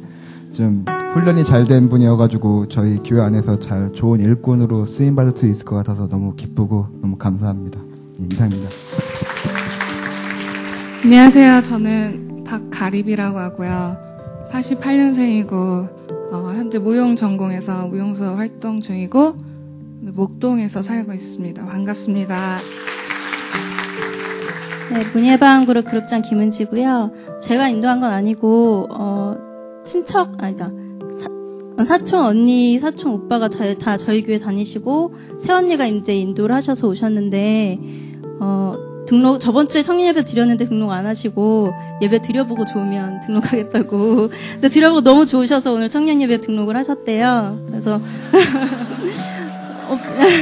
좀 훈련이 잘 된 분이어가지고 저희 교회 안에서 잘 좋은 일꾼으로 쓰임 받을 수 있을 것 같아서 너무 기쁘고 너무 감사합니다. 예, 이상입니다. 안녕하세요. 저는 박가립이라고 하고요. 88년생이고 어, 현재 무용 전공에서 무용 수업 활동 중이고 목동에서 살고 있습니다. 반갑습니다. 네, 문예방 그룹 그룹장 김은지고요. 제가 인도한 건 아니고 어, 친척 아니다 사- 사촌 언니, 사촌 오빠가 저- 다 저희 교회 다니시고 새언니가 이제 인도를 하셔서 오셨는데 어, 등록 저번 주에 청년 예배 드렸는데 등록 안 하시고 예배 드려보고 좋으면 등록하겠다고. 근데 드려보고 너무 좋으셔서 오늘 청년 예배 등록을 하셨대요. 그래서 어,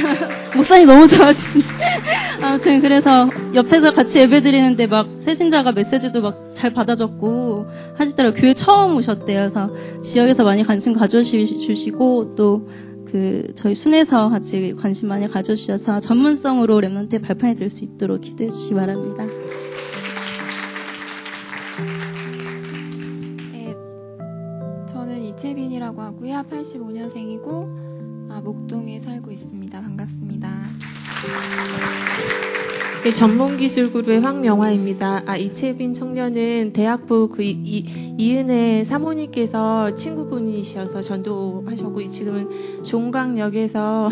목사님 너무 좋아하시는데 아무튼 그래서 옆에서 같이 예배 드리는데 막 새신자가 메시지도 막 잘 받아줬고 하시더라고요. 교회 처음 오셨대요. 그래서 지역에서 많이 관심 가져주시고 또 그 저희 순회서 같이 관심 많이 가져주셔서 전문성으로 랩런트 발판이 될 수 있도록 기도해 주시기 바랍니다. 네, 저는 이채빈이라고 하고요. 85년생이고 아, 목동에 살고 있습니다. 반갑습니다. 네, 전문기술그룹의 황명화입니다. 아, 이채빈 청년은 대학부 그 이, 이, 이은혜 사모님께서 친구분이셔서 전도하셨고 지금은 종강역에서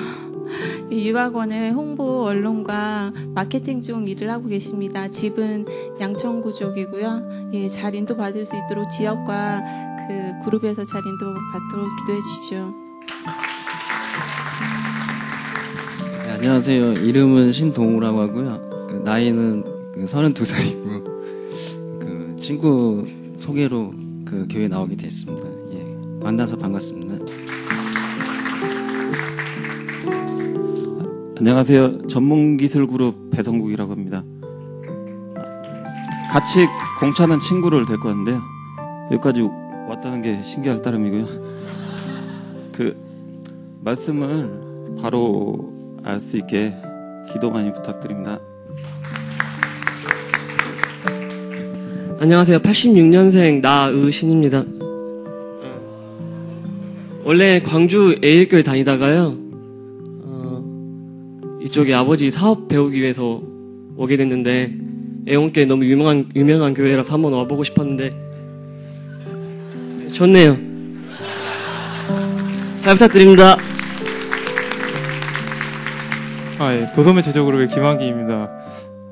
이 유학원의 홍보 언론과 마케팅 쪽 일을 하고 계십니다. 집은 양천구 쪽이고요. 예, 잘 인도 받을 수 있도록 지역과 그 그룹에서 잘 인도 받도록 기도해 주십시오. 안녕하세요. 이름은 신동우라고 하고요. 그 나이는 그 32살이고, 그 친구 소개로 그 교회 나오게 됐습니다. 예. 만나서 반갑습니다. 안녕하세요. 전문기술그룹 배성국이라고 합니다. 같이 공차는 친구를 데리고 왔는데요. 여기까지 왔다는 게 신기할 따름이고요. 그 말씀을 바로 알 수 있게 기도 많이 부탁드립니다. 안녕하세요. 86년생 나의신입니다. 어, 원래 광주 에일교회 다니다가요. 어, 이쪽에 아버지 사업 배우기 위해서 오게 됐는데 애원교회 너무 유명한 유명한 교회라서 한번 와보고 싶었는데 좋네요. 잘 부탁드립니다. 아, 예. 도소매 제조그룹의 김한기입니다.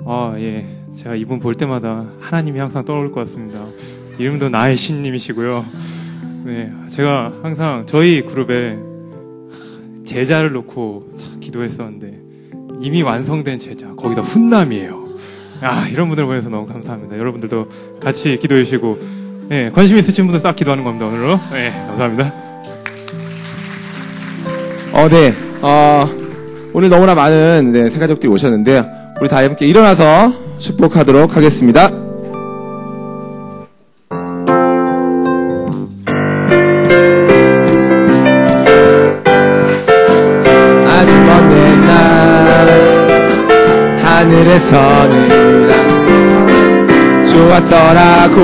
아, 예. 제가 이분 볼 때마다 하나님이 항상 떠오를 것 같습니다. 이름도 나의 신님이시고요. 네. 제가 항상 저희 그룹에 제자를 놓고 참 기도했었는데 이미 완성된 제자, 거기다 훈남이에요. 아, 이런 분들 보내서 너무 감사합니다. 여러분들도 같이 기도해 주시고, 네. 관심 있으신 분들 싹 기도하는 겁니다, 오늘로. 네. 감사합니다. 어, 네. 어, 오늘 너무나 많은 네, 새 가족들이 오셨는데요. 우리 다 함께 일어나서 축복하도록 하겠습니다. 아주 먼 옛날 하늘에서는 하늘에서 좋았더라고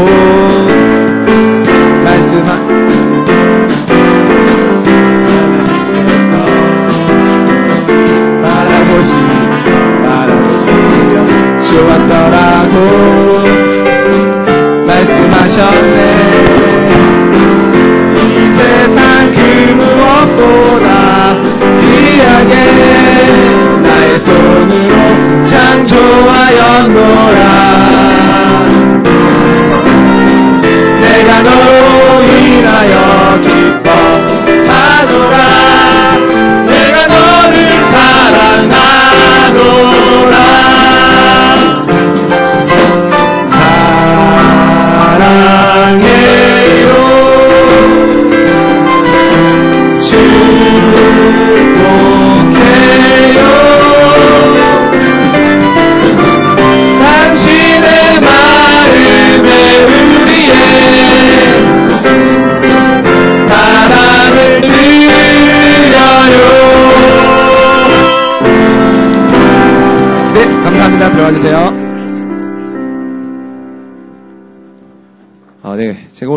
좋았더라고 말씀하셨네. 이 세상 그 무엇보다 귀하게 나의 손으로 창조하였노라. 내가 너로 인하여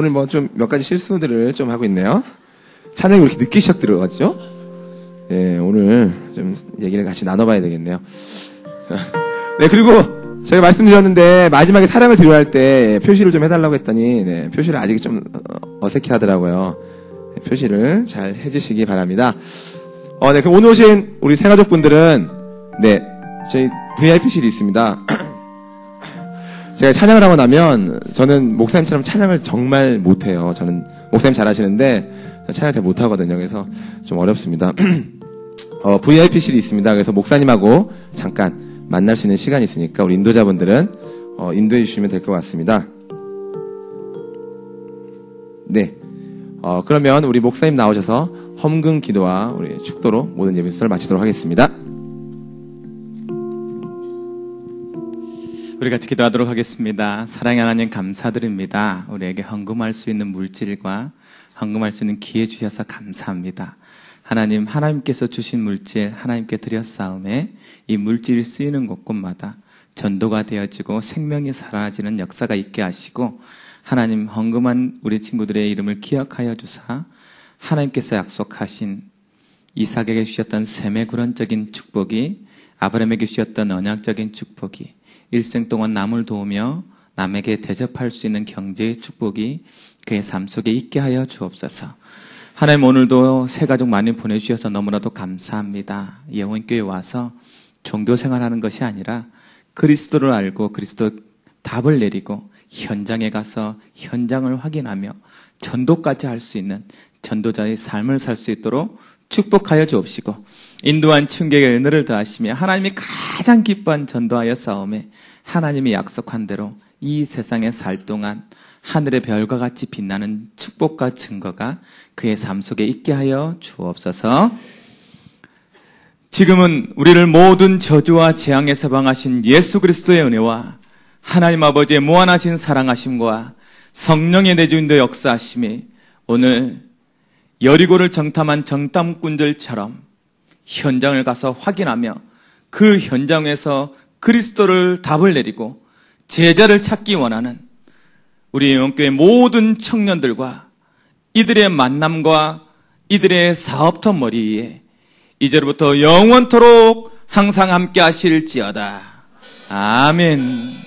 오늘 뭐 좀 몇 가지 실수들을 좀 하고 있네요. 찬양이 왜 이렇게 늦게 시작 들어가죠? 네, 오늘 좀 얘기를 같이 나눠봐야 되겠네요. 네, 그리고 제가 말씀드렸는데 마지막에 사랑을 드려야 할때 표시를 좀 해달라고 했더니 네, 표시를 아직 좀 어색해 하더라고요. 네, 표시를 잘 해주시기 바랍니다. 어, 네, 그럼 오늘 오신 우리 새가족분들은 네, 저희 VIP실이 있습니다. 제가 찬양을 하고 나면 저는 목사님처럼 찬양을 정말 못해요. 저는 목사님 잘하시는데 찬양 잘 못하거든요. 그래서 좀 어렵습니다. 어, VIP실이 있습니다. 그래서 목사님하고 잠깐 만날 수 있는 시간이 있으니까 우리 인도자분들은 어, 인도해 주시면 될 것 같습니다. 네. 어, 그러면 우리 목사님 나오셔서 험금 기도와 우리 축도로 모든 예배 수를 마치도록 하겠습니다. 우리 같이 기도하도록 하겠습니다. 사랑의 하나님 감사드립니다. 우리에게 헌금할 수 있는 물질과 헌금할 수 있는 기회 주셔서 감사합니다. 하나님, 하나님께서 주신 물질, 하나님께 드렸사움에 이 물질이 쓰이는 곳곳마다 전도가 되어지고 생명이 살아나지는 역사가 있게 하시고 하나님 헌금한 우리 친구들의 이름을 기억하여 주사 하나님께서 약속하신 이삭에게 주셨던 셈의 구런적인 축복이 아브라함에게 주셨던 언약적인 축복이 일생 동안 남을 도우며 남에게 대접할 수 있는 경제의 축복이 그의 삶 속에 있게 하여 주옵소서. 하나님 오늘도 새 가족 많이 보내주셔서 너무나도 감사합니다. 예원교회 와서 종교 생활하는 것이 아니라 그리스도를 알고 그리스도 답을 내리고 현장에 가서 현장을 확인하며 전도까지 할 수 있는 전도자의 삶을 살 수 있도록 축복하여 주옵시고 인도한 충격의 은혜를 더하시며 하나님이 가장 기뻐한 전도하여 싸움에 하나님이 약속한 대로 이 세상에 살 동안 하늘의 별과 같이 빛나는 축복과 증거가 그의 삶 속에 있게 하여 주옵소서. 지금은 우리를 모든 저주와 재앙에서 방하신 예수 그리스도의 은혜와 하나님 아버지의 무한하신 사랑하심과 성령의 내주인도 역사하심이 오늘 여리고를 정탐한 정탐꾼들처럼 현장을 가서 확인하며 그 현장에서 그리스도를 답을 내리고 제자를 찾기 원하는 우리 영교회 모든 청년들과 이들의 만남과 이들의 사업터 머리 에 이제로부터 영원토록 항상 함께 하실지어다. 아멘.